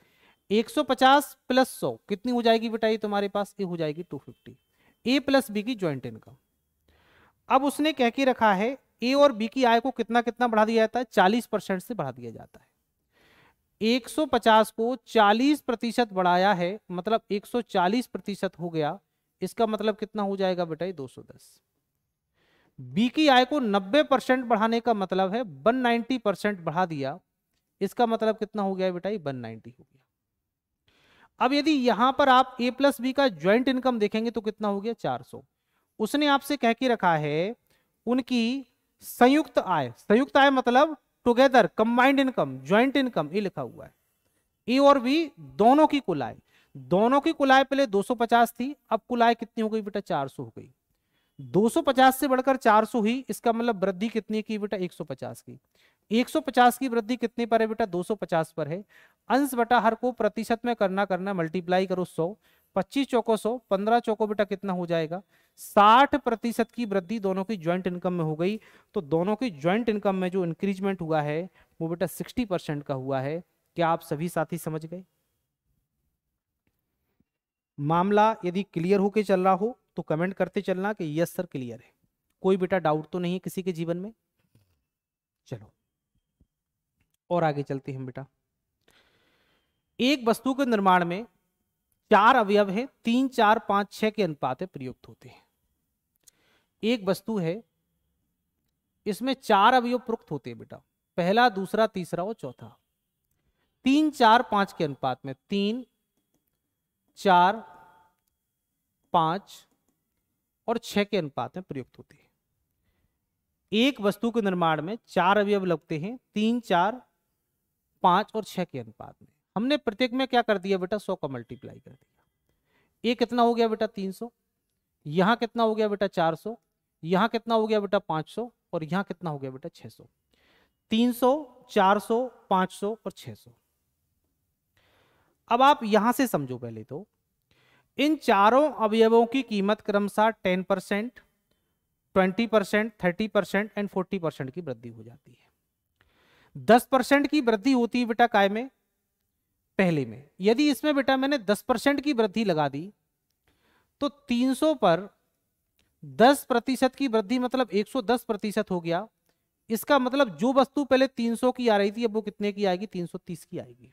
150 प्लस 100 कितनी हो जाएगी बेटा ये तुम्हारे पास? ये हो जाएगी 250 ए प्लस बी की ज्वाइंट इनकम अब उसने कह के रखा है, ए और बी की आय को कितना कितना बढ़ा दिया जाता है? 40 परसेंट से बढ़ा दिया जाता है। 150 को 40 प्रतिशत बढ़ाया है मतलब 140 प्रतिशत हो गया, इसका मतलब कितना हो जाएगा बेटा? ये 210 बी की आय को 90 परसेंट बढ़ाने का मतलब है 190 परसेंट बढ़ा दिया। इसका मतलब कितना हो गया बेटा? ये 190 हो गया। अब यदि यहाँ पर आप ए प्लस बी का ज्वाइंट इनकम देखेंगे तो कितना हो गया? 400 उसने आपसे कह के रखा है, उनकी संयुक्त आय संयुक्त आय मतलब together combined income joint income ये लिखा हुआ है। ए और बी दोनों की कुल आय, दोनों की कुल आय पहले 250 थी, अब कुल आय कितनी हो गई बेटा? 400 हो गई। 250 से बढ़कर 400 हुई इसका मतलब वृद्धि कितनी की बेटा 150 की। 150 की वृद्धि कितने पर है बेटा? 250 पर है। अंश बटा हर को प्रतिशत में करना करना मल्टीप्लाई करो 100 25 चौको 100 15 चौको बेटा कितना हो जाएगा? 60 प्रतिशत की वृद्धि दोनों की ज्वाइंट इनकम में हो गई। तो दोनों की ज्वाइंट इनकम में जो इंक्रीजमेंट हुआ है, वो बेटा 60 परसेंट का हुआ है। क्या आप सभी साथी समझ गए? मामला यदि क्लियर होके चल रहा हो तो कमेंट करते चलना कि यस सर क्लियर है। कोई बेटा डाउट तो नहीं है किसी के जीवन में? चलो। और आगे चलते हैं बेटा। एक वस्तु के निर्माण में चार अवयव है, तीन, चार, पाँच, छह के अनुपात प्रयुक्त होते हैं। एक वस्तु है, इसमें चार अवयव प्रयुक्त होते हैं बेटा। पहला, दूसरा, तीसरा और चौथा। तीन, चार, पाँच के अनुपात में तीन, चार, पाँच और छह के अनुपात में प्रयुक्त होते हैं। एक वस्तु के निर्माण में चार अवयव लगते हैं, तीन, चार, पाँच और छह के अनुपात में। हमने प्रत्येक में क्या कर दिया बेटा? सौ का मल्टीप्लाई कर दिया। ये कितना हो गया बेटा? तीन सौ। यहाँ कितना हो गया बेटा? चार सौ। यहाँ कितना हो गया बेटा? पाँच सौ। और यहाँ कितना हो गया बेटा? छह सौ। तीन सौ, चार सौ, पाँच सौ और छह सौ। अब आप यहाँ से समझो पहले तो इन चारों अवयवों की कीमत क्रमशः ten percent, twenty percent, thirty percent and forty percent की वृद्धि हो जाती है। दस परसेंट की वृद्धि होती है बेटा काय में? पहले में। यदि इसमें बेटा मैंने दस परसेंट की वृद्धि लगा दी तो 300 पर 10 प्रतिशत की वृद्धि मतलब 110 प्रतिशत हो गया। इसका मतलब जो वस्तु पहले 300 की आ रही थी, अब वो कितने की आएगी? 330 की आएगी।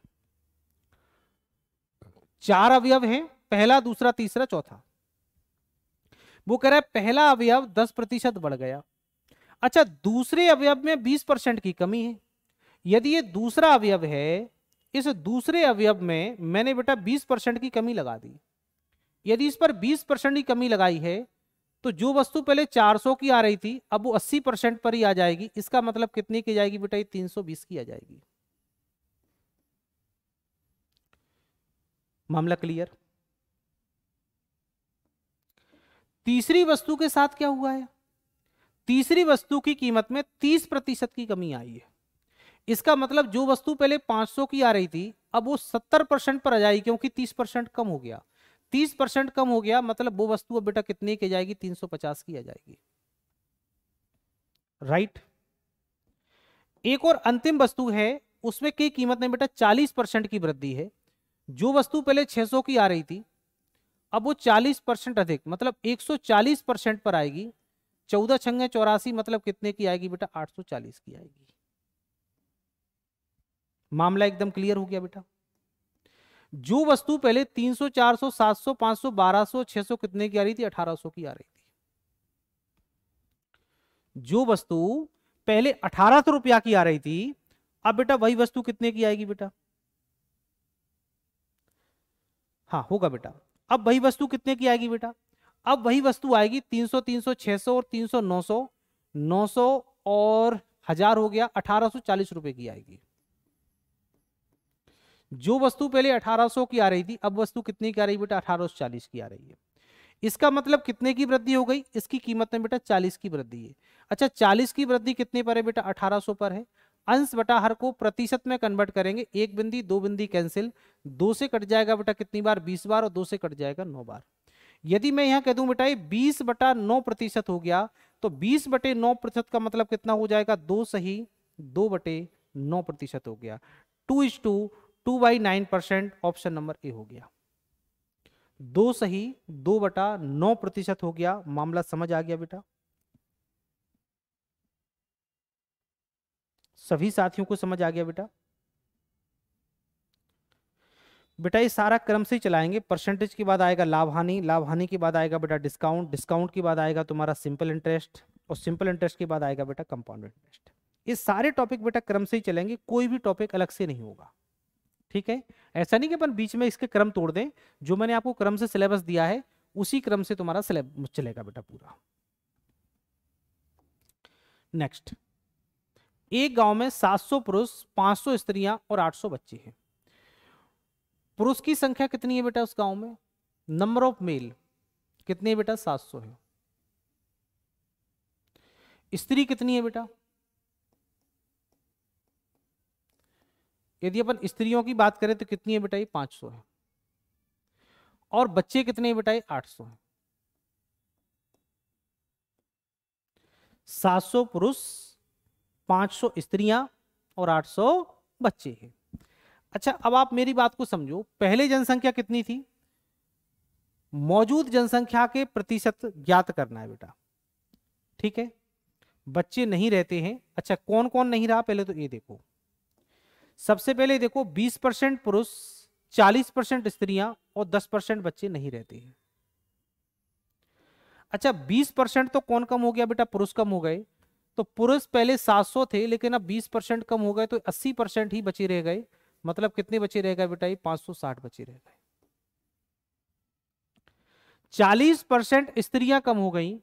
चार अवयव हैं पहला, दूसरा, तीसरा, चौथा। वो कह रहा है, पहला अवयव 10 प्रतिशत बढ़ गया। अच्छा दूसरे अवयव में 20 परसेंट की कमी है। यदि ये दूसरा अवयव है, इस दूसरे अवयव में मैंने बेटा 20 परसेंट की कमी लगा दी। यदि इस पर 20 परसेंट की कमी लगाई है तो जो वस्तु पहले 400 की आ रही थी, अब वो 80 परसेंट पर ही आ जाएगी। इसका मतलब कितनी की जाएगी बेटा? ये 320 की आ जाएगी। मामला क्लियर? तीसरी वस्तु के साथ क्या हुआ है? तीसरी वस्तु की कीमत में 30 प्रतिशत की कमी आई है। इसका मतलब जो वस्तु पहले 500 की आ रही थी, अब वो 70 परसेंट पर आ जाएगी क्योंकि 30 परसेंट कम हो गया। 30 परसेंट कम हो गया मतलब वो वस्तु अब बेटा कितने की जाएगी? 350 की आ जाएगी। राइट एक और अंतिम वस्तु है, उसमें की कीमत में बेटा 40 परसेंट की वृद्धि है। जो वस्तु पहले 600 की आ रही थी अब वो 40 परसेंट अधिक मतलब 140 परसेंट पर आएगी। चौदह छंगे चौरासी मतलब कितने की आएगी बेटा? 840 की आएगी। मामला एकदम क्लियर हो गया बेटा। जो वस्तु पहले 300, 400, 700, 500, 1200, 600 कितने की आ रही थी? 1800 की आ रही थी। जो वस्तु पहले अठारह सौ रुपया की आ रही थी अब बेटा वही वस्तु कितने की आएगी बेटा? हाँ होगा बेटा। अब वही वस्तु कितने की आएगी बेटा? अब वही वस्तु आएगी 300, 300, 600 और 300, 900, 900 और हज़ार हो गया अठारह सौ चालीस रुपए की आएगी। जो वस्तु पहले 1800 की आ रही थी अब वस्तु कितने की आ रही बेटा? 1840 की आ रही है। इसका मतलब कितने की वृद्धि हो गई? इसकी कीमत में बेटा 40 की वृद्धि है। अच्छा 40 की वृद्धि कितने पर है बेटा? 1800 पर है। अंश बटा हर को प्रतिशत में कन्वर्ट करेंगे। एक बिंदी, दो बिंदी कैंसिल दो से कट जाएगा बेटा कितनी बार? बीस बार और दो से कट जाएगा नौ बार। यदि मैं यहाँ कह दूँ बेटा ये बीस बटा नौ प्रतिशत हो गया तो बीस बटे नौ प्रतिशत का मतलब कितना हो जाएगा? दो सही, दो बटे नौ प्रतिशत हो गया। Two is to two by nine percent option number A हो गया। दो सही, दो बटा नौ प्रतिशत हो गया। मामला समझ आ गया बेटा? सभी साथियों को समझ आ गया बेटा? बेटा, ये सारा क्रम से ही चलाएँगे। परसेंटेज के बाद आएगा लाभ हानि लाभ हानि के बाद आएगा बेटा डिस्काउंट डिस्काउंट के बाद आएगा तुम्हारा सिंपल इंटरेस्ट और सिंपल इंटरेस्ट के बाद आएगा बेटा कंपाउंड इंटरेस्ट ये सारे टॉपिक बेटा क्रम से ही चलेंगे, कोई भी टॉपिक अलग से नहीं होगा। ठीक है? ऐसा नहीं कि अपन बीच में इसके क्रम तोड़ दें, जो मैंने आपको क्रम से सिलेबस दिया है, उसी क्रम से तुम्हारा सिलेबस चलेगा बेटा पूरा। नेक्स्ट एक गाँव में 700 पुरुष 500 स्त्रियाँ और 800 बच्चे हैं। पुरुष की संख्या कितनी है बेटा उस गाँव में? नंबर ऑफ़ मेल कितने है बेटा? 700 है। स्त्री कितनी है बेटा? यदि अपन स्त्रियों की बात करें तो कितनी है बेटा ये? 500 है। और बच्चे कितने हैं बेटा ये? 800 है। 700 पुरुष 500 स्त्रियाँ और 800 बच्चे हैं। अच्छा अब आप मेरी बात को समझो। पहले जनसंख्या कितनी थी? मौजूद जनसंख्या के प्रतिशत ज्ञात करना है बेटा। ठीक है? बच्चे नहीं रहते हैं। अच्छा कौन कौन नहीं रहा? पहले तो ये देखो। सबसे पहले देखो 20 परसेंट पुरुष 40 परसेंट स्त्रियाँ और 10 परसेंट बच्चे नहीं रहते हैं। अच्छा 20 परसेंट तो कौन कम हो गया बेटा? पुरुष कम हो गए। तो पुरुष पहले 700 थे, लेकिन अब 20 परसेंट कम हो गए तो 80 परसेंट ही बचे रह गए। मतलब कितने बचे रह गए बेटा ये 560 बचे रह गए। 40 परसेंट स्त्रियाँ कम हो गई।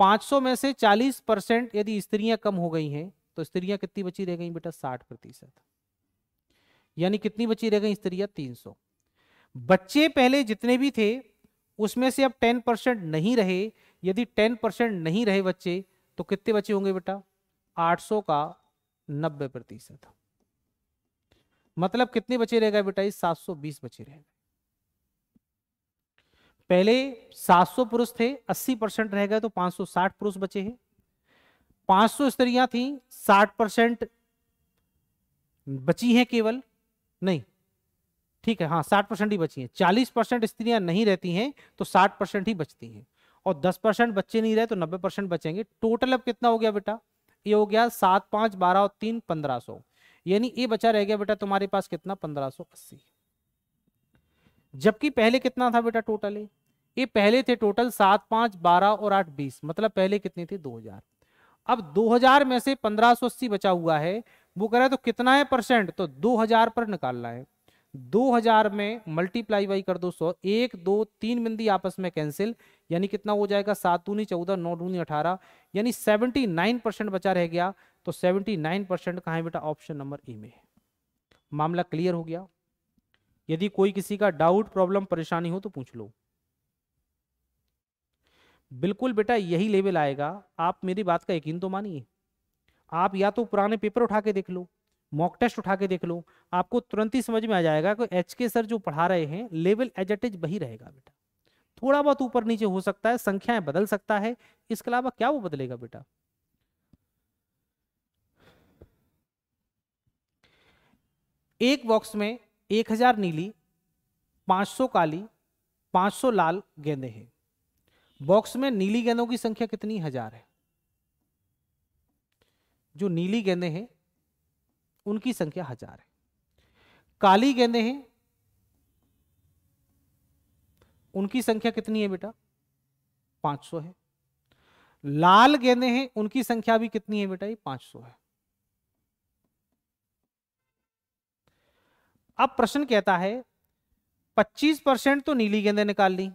500 में से 40 परसेंट यदि स्त्रियाँ कम हो गई हैं तो स्त्रियाँ कितनी बची रह गई बेटा? 60 प्रतिशत। यानी कितनी बची रह गई स्त्रियाँ? 300 बच्चे पहले जितने भी थे, उसमें से अब 10 परसेंट नहीं रहे। यदि 10 परसेंट नहीं रहे बच्चे तो कितने बचे होंगे बेटा? 800 का 90 प्रतिशत। मतलब कितने बचे रह गए बेटा? सौ बीस बचे रह पहले 700 पुरुष थे 80 परसेंट रह गए तो 560 पुरुष बचे हैं। 500 स्त्रियाँ थी 60 परसेंट बची हैं केवल। नहीं, ठीक है हाँ 60 परसेंट ही बची हैं। 40 परसेंट स्त्रियाँ नहीं रहती हैं तो 60 परसेंट ही बचती हैं। और 10 परसेंट बच्चे नहीं रहे तो 90 परसेंट बचेंगे। टोटल अब कितना हो गया बेटा? ये हो गया सात, पाँच, बारह और तीन, पंद्रह सौ। यानी ये बचा रह गया बेटा तुम्हारे पास कितना? पंद्रह सौ अस्सी। जबकि पहले कितना था बेटा टोटल है ये पहले थे टोटल सात, पाँच, बारह और आठ, बीस। मतलब पहले कितने थे? दो हज़ार। अब दो हज़ार में से पंद्रह सौ अस्सी बचा हुआ है। वो कह रहा तो कितना है परसेंट? तो दो हज़ार पर निकालना है। दो हज़ार में मल्टीप्लाई बाई कर दो सौ। एक, दो, तीन बिंदी आपस में कैंसिल यानी कितना हो जाएगा? सात, दूनी, चौदह, नौ, दूनी, अठारह, यानी सेवेंटी नाइन परसेंट बचा रह गया। तो सेवेंटी नाइन परसेंट कहा है बेटा? ऑप्शन नंबर ए में। मामला क्लियर हो गया। यदि कोई किसी का डाउट प्रॉब्लम परेशानी हो तो पूछ लो। बिल्कुल बेटा, यही लेवल आएगा। आप मेरी बात का यकीन तो मानिए। आप या तो पुराने पेपर उठा के देख लो। मॉक टेस्ट उठा के देख लो। आपको तुरंत ही समझ में आ जाएगा कि एच के सर जो पढ़ा रहे हैं लेवल एजेटेज वही रहेगा बेटा। थोड़ा बहुत ऊपर नीचे हो सकता है, संख्याएँ बदल सकता है, इसके अलावा क्या वो बदलेगा बेटा? एक बॉक्स में एक हज़ार नीली, पाँच सौ काली, पाँच सौ लाल गेंदे हैं। बॉक्स में नीली गेंदों की संख्या कितनी? हज़ार है। जो नीली गेंदे हैं उनकी संख्या हज़ार है। काली गेंदे हैं। उनकी संख्या कितनी है बेटा? 500 है। लाल गेंदे हैं, उनकी संख्या भी कितनी है बेटा? ये 500 है। अब प्रश्न कहता है 25 परसेंट तो नीली गेंदे निकाल ली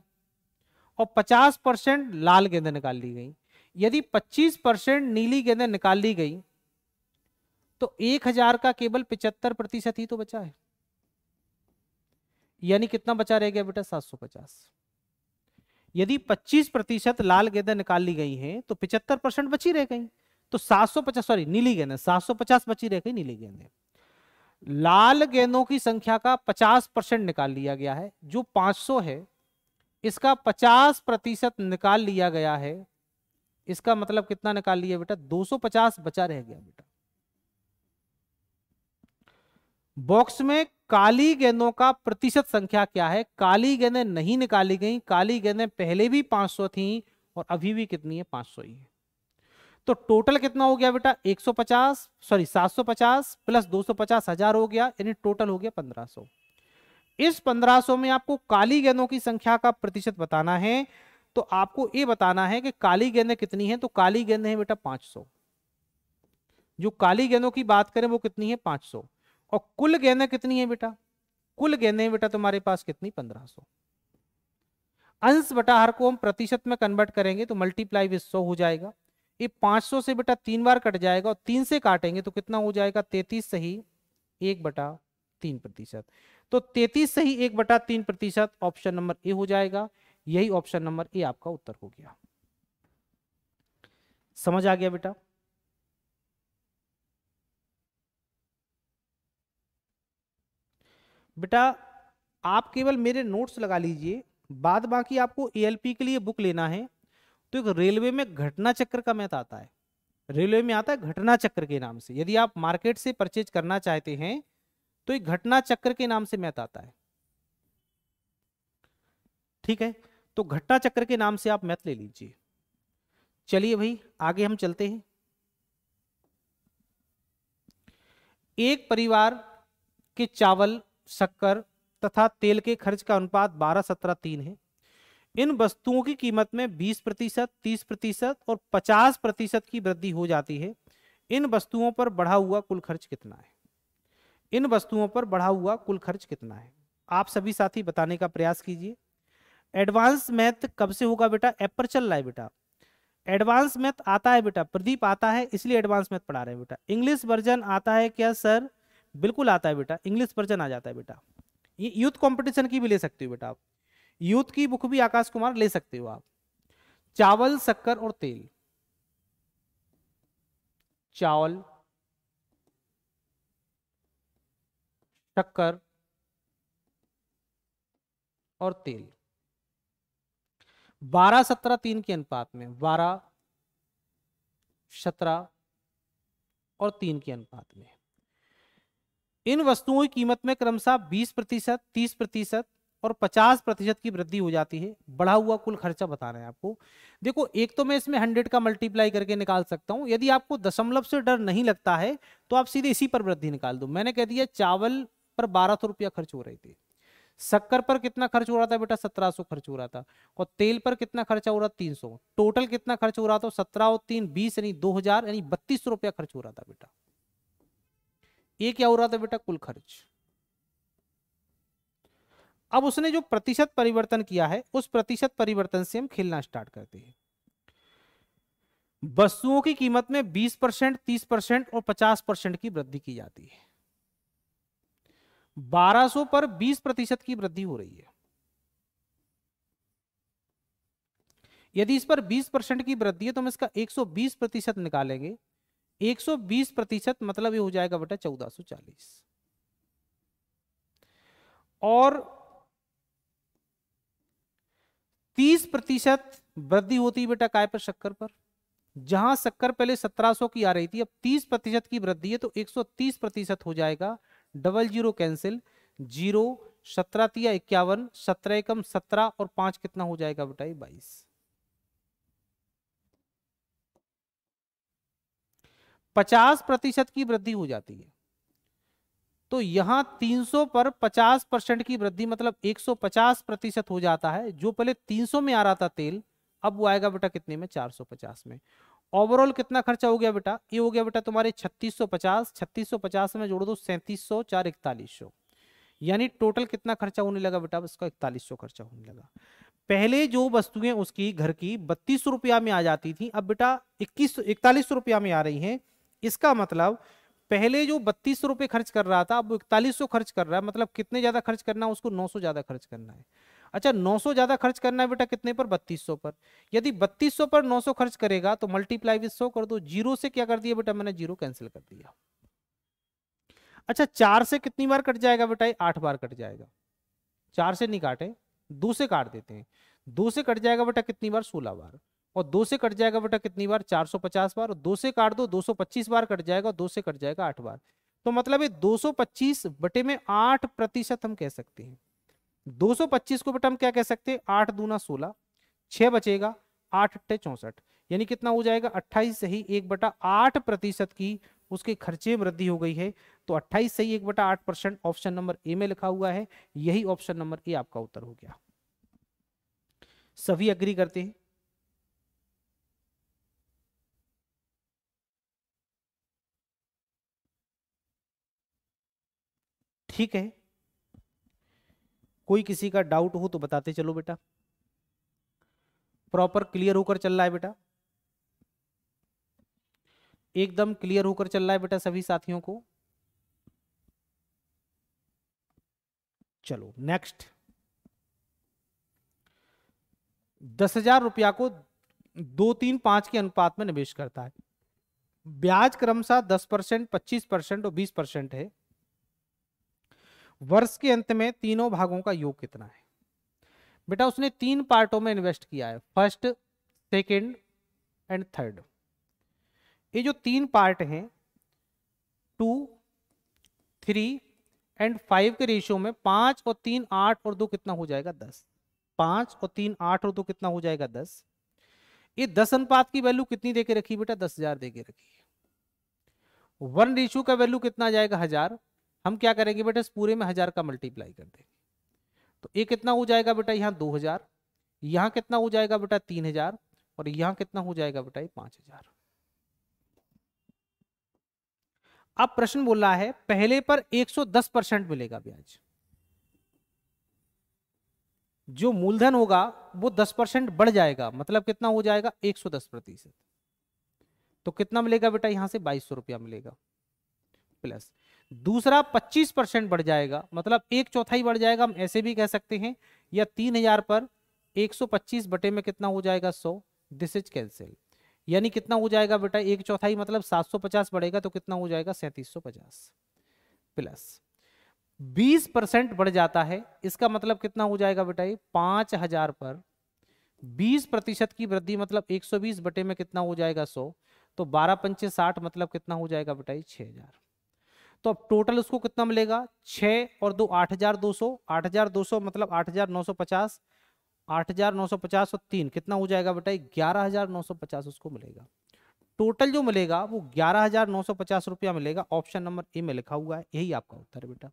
और 50 परसेंट लाल गेंदे निकाल ली गई। यदि 25 परसेंट नीली गेंदे निकाल ली गई तो 1000 का केवल 75 प्रतिशत ही तो बचा है। यानी कितना बचा रह गया बेटा? 750 यदि 25 प्रतिशत लाल गेंदें निकाल ली गई हैं तो 75 परसेंट बची रह गई। तो 750 सॉरी नीली गेंदें। 750 बची रह गई नीली गेंदें। लाल गेंदों की संख्या का 50 परसेंट निकाल लिया गया है। जो 500 है, इसका 50 प्रतिशत निकाल लिया गया है। इसका मतलब कितना निकाल लिया बेटा? 250 बचा रह गया बेटा। बॉक्स में काली गेंदों का प्रतिशत संख्या क्या है? काली गेंदें नहीं निकाली गई, काली गेंदें पहले भी 500 थी और अभी भी कितनी है? 500 ही है। तो टोटल कितना हो गया बेटा? 150 सॉरी 750 प्लस 250 हज़ार हो गया, यानी टोटल हो गया 1500 इस 1500 में आपको काली गेंदों की संख्या का प्रतिशत बताना है तो आपको ये बताना है कि काली गेंदें कितनी है? तो काली गेंदें हैं बेटा 500 जो काली गेंदों की बात करें, वो कितनी है? 500 और कुल गेंदें कितनी है बेटा? कुल गेंदें बेटा तुम्हारे पास कितनी? 1500 अंश बटा हर को हम प्रतिशत में कन्वर्ट करेंगे तो मल्टीप्लाई विद सौ हो जाएगा। ये 500 से बेटा तीन बार कट जाएगा और तीन से काटेंगे तो कितना हो जाएगा? तैतीस सही एक बटा तीन प्रतिशत। तो तैतीस सही एक बटा तीन प्रतिशत ऑप्शन नंबर ए हो जाएगा। यही ऑप्शन नंबर ए आपका उत्तर हो गया। समझ आ गया बेटा? बेटा, आप केवल मेरे नोट्स लगा लीजिए, बाद बाकी आपको एएलपी के लिए बुक लेना है। तो एक रेलवे में घटना चक्र का मैथ आता है। रेलवे में आता है घटना चक्र के नाम से। यदि आप मार्केट से परचेज करना चाहते हैं तो एक घटना चक्र के नाम से मैथ आता है। ठीक है? तो घटना चक्र के नाम से आप मैथ ले लीजिए। चलिए भाई, आगे हम चलते हैं। एक परिवार के चावल शक्कर तथा तेल के खर्च का अनुपात बारह सत्रह तीन है। इन वस्तुओं की कीमत में 20 प्रतिशत, तीस प्रतिशत और 50 प्रतिशत की वृद्धि हो जाती है। इन वस्तुओं पर बढ़ा हुआ कुल खर्च कितना है? इन वस्तुओं पर बढ़ा हुआ कुल खर्च कितना है? आप सभी साथी बताने का प्रयास कीजिए। एडवांस मैथ कब से होगा बेटा? ऐप पर चल रहा है बेटा। एडवांस मैथ आता है बेटा। प्रदीप आता है, इसलिए एडवांस मैथ पढ़ा रहे हैं बेटा। इंग्लिश वर्जन आता है क्या, सर? बिल्कुल आता है बेटा इंग्लिश वर्जन आ जाता है बेटा। ये यूथ कंपटीशन की भी ले सकते हो बेटा आप। यूथ की बुक भी आकाश कुमार ले सकते हो आप। चावल, शक्कर और तेल। चावल, शक्कर और तेल। बारह, सत्रह, तीन के अनुपात में, बारह, सत्रह और तीन के अनुपात में। इन वस्तुओं की कीमत में क्रमशः बीस प्रतिशत, तीस प्रतिशत और 50 प्रतिशत की वृद्धि हो जाती है। बढ़ा हुआ कुल खर्चा बता रहे हैं आपको। देखो, एक तो मैं इसमें 100 का मल्टीप्लाई करके निकाल सकता हूँ। यदि आपको दशमलव से डर नहीं लगता है तो आप सीधे इसी पर वृद्धि निकाल दो। मैंने कह दिया, चावल पर बारह रुपया खर्च हो रही थी। शक्कर पर कितना खर्च हो रहा था बेटा? सत्रह सौ खर्च हो रहा था। और तेल पर कितना खर्चा हो रहा? तीन सौ। टोटल कितना खर्च हो रहा था? सत्रह और तीन, बीस यानी दो हज़ार, यानी बत्तीस सौ रुपया खर्च हो रहा था बेटा। ये क्या हो रहा था बेटा? कुल खर्च। अब उसने जो प्रतिशत परिवर्तन किया है, उस प्रतिशत परिवर्तन से हम खेलना स्टार्ट करते हैं। वस्तुओं की कीमत में 20 परसेंट, तीस परसेंट और 50 परसेंट की वृद्धि की जाती है। 1200 पर 20 प्रतिशत की वृद्धि हो रही है। यदि इस पर 20 परसेंट की वृद्धि है तो हम इसका 120 प्रतिशत निकालेंगे। 120 प्रतिशत मतलब ये हो जाएगा बेटा 1440 और 30 प्रतिशत वृद्धि होती है बेटा काय पर? शक्कर पर। जहाँ शक्कर पहले 1700 की आ रही थी, अब 30 प्रतिशत की वृद्धि है तो 130 प्रतिशत हो जाएगा। डबल ज़ीरो कैंसिल, ज़ीरो, सत्रह तिया इक्यावन, सत्रह एकम सत्रह और पाँच कितना हो जाएगा बेटा? ये बाईस। पचास प्रतिशत की वृद्धि हो जाती है। तो यहाँ 300 पर 50 परसेंट की वृद्धि मतलब 150 प्रतिशत हो जाता है, जो पहले 300 में आ रहा था तेल, अब वो आएगा बेटा कितने में? 450 में। ओवरऑल कितना खर्चा हो गया बेटा? ये हो गया बेटा तुम्हारे 3650 3650 में जोड़ दो, सैंतीस सौ, चार इकतालीस यानी टोटल कितना खर्चा होने लगा बेटा? इसका इकतालीस खर्चा होने लगा। पहले जो वस्तुएँ उसकी, घर की, बत्तीस रुपया में आ जाती थी, अब बेटा इक्कीस इकतालीस रुपया में आ रही हैं। इसका मतलब पहले जो बत्तीस सौ रुपए खर्च कर रहा था, अब इकतालीस सौ खर्च कर रहा है मतलब कितने ज़्यादा खर्च करना है, उसको नौ सौ ज़्यादा खर्च करना है। अच्छा 900 ज़्यादा खर्च करना है बेटा कितने पर? 3200 पर। यदि 3200 पर 900 खर्च करेगा तो मल्टीप्लाई विद 100 कर दो। ज़ीरो से क्या कर दिया बेटा मैंने? ज़ीरो कैंसिल कर दिया। अच्छा चार से कितनी बार कट जाएगा बेटा? आठ बार कट जाएगा। चार से नहीं काटे, दो से काट देते हैं। दो से कट जाएगा बेटा कितनी बार? सोलह बार। और दो से कट जाएगा बेटा कितनी बार? 450 बार। और दो से काट दो 225 बार कट जाएगा और दो से कट जाएगा आठ बार। तो मतलब ये 225 बटे में आठ प्रतिशत हम कह सकते हैं। 225 को बेटा हम क्या कह सकते हैं? आठ दूना सोलह, छह बचेगा, आठ अट्ठे चौसठ। यानी कितना हो जाएगा? अट्ठाईस सही एक बटा आठ प्रतिशत की उसके खर्चे में वृद्धि हो गई है। तो अट्ठाईस सही एक बटा आठ परसेंट ऑप्शन नंबर ए में लिखा हुआ है। यही ऑप्शन नंबर ए आपका उत्तर हो गया। सभी अग्री करते हैं? ठीक है। कोई किसी का डाउट हो तो बताते चलो बेटा। प्रॉपर क्लियर होकर चल रहा है बेटा। एकदम क्लियर होकर चल रहा है बेटा सभी साथियों को। चलो नेक्स्ट दस हज़ार रुपया को दो तीन पाँच के अनुपात में निवेश करता है। ब्याज क्रमशः दस परसेंट, पच्चीस परसेंट और बीस परसेंट है। वर्ष के अंत में तीनों भागों का योग कितना है? बेटा, उसने तीन पार्टों में इन्वेस्ट किया है। फ़र्स्ट सेकंड एंड थर्ड ये जो तीन पार्ट हैं टू थ्री एंड फाइव के रेशियो में पाँच और तीन, आठ और दो कितना हो जाएगा? दस। पाँच और तीन, आठ और दो कितना हो जाएगा? दस। ये दस अनुपात की वैल्यू कितनी देके रखी बेटा? दस हज़ार देके रखी। वन रेशियो का वैल्यू कितना जाएगा? हज़ार। हम क्या करेंगे बेटा? इस पूरे में हज़ार का मल्टीप्लाई कर देंगे। तो ये कितना हो जाएगा बेटा? यहाँ दो हज़ार। यहाँ कितना हो जाएगा बेटा? तीन हज़ार। और यहाँ कितना हो जाएगा बेटा? पाँच हज़ार। अब प्रश्न बोल रहा है, पहले पर 110 परसेंट मिलेगा ब्याज। जो मूलधन होगा, वो 10 परसेंट बढ़ जाएगा। मतलब कितना हो जाएगा? 110 प्रतिशत। तो कितना मिलेगा बेटा? यहाँ से बाईस रुपया मिलेगा। प्लस। दूसरा 25 परसेंट बढ़ जाएगा। मतलब एक चौथाई बढ़ जाएगा, हम ऐसे भी कह सकते हैं। या तीन हज़ार पर 125 बटे में कितना हो जाएगा 100 दिस इज़ कैंसिल यानी कितना हो जाएगा बेटा? एक चौथाई मतलब 750 बढ़ेगा तो कितना हो जाएगा? सैंतीस प्लस 20 परसेंट बढ़ जाता है। इसका मतलब कितना हो जाएगा बेटा ये? पाँच हज़ार पर। 20 प्रतिशत की वृद्धि मतलब 120 बटे में कितना हो जाएगा 100 तो बारह पंचे साठ मतलब कितना हो जाएगा बेटा ये? तो अब टोटल उसको कितना मिलेगा? छ और दो, आठ हज़ार दो सौ, आठ हज़ार दो सौ मतलब आठ हज़ार नौ सौ पचास, आठ हज़ार नौ सौ पचास और तीन, कितना हो जाएगा बेटा ग्यारह हज़ार नौ सौ पचास उसको मिलेगा। टोटल जो मिलेगा वो ग्यारह हज़ार नौ सौ पचास रुपया मिलेगा। ऑप्शन नंबर ए में लिखा हुआ है, यही आपका उत्तर है बेटा।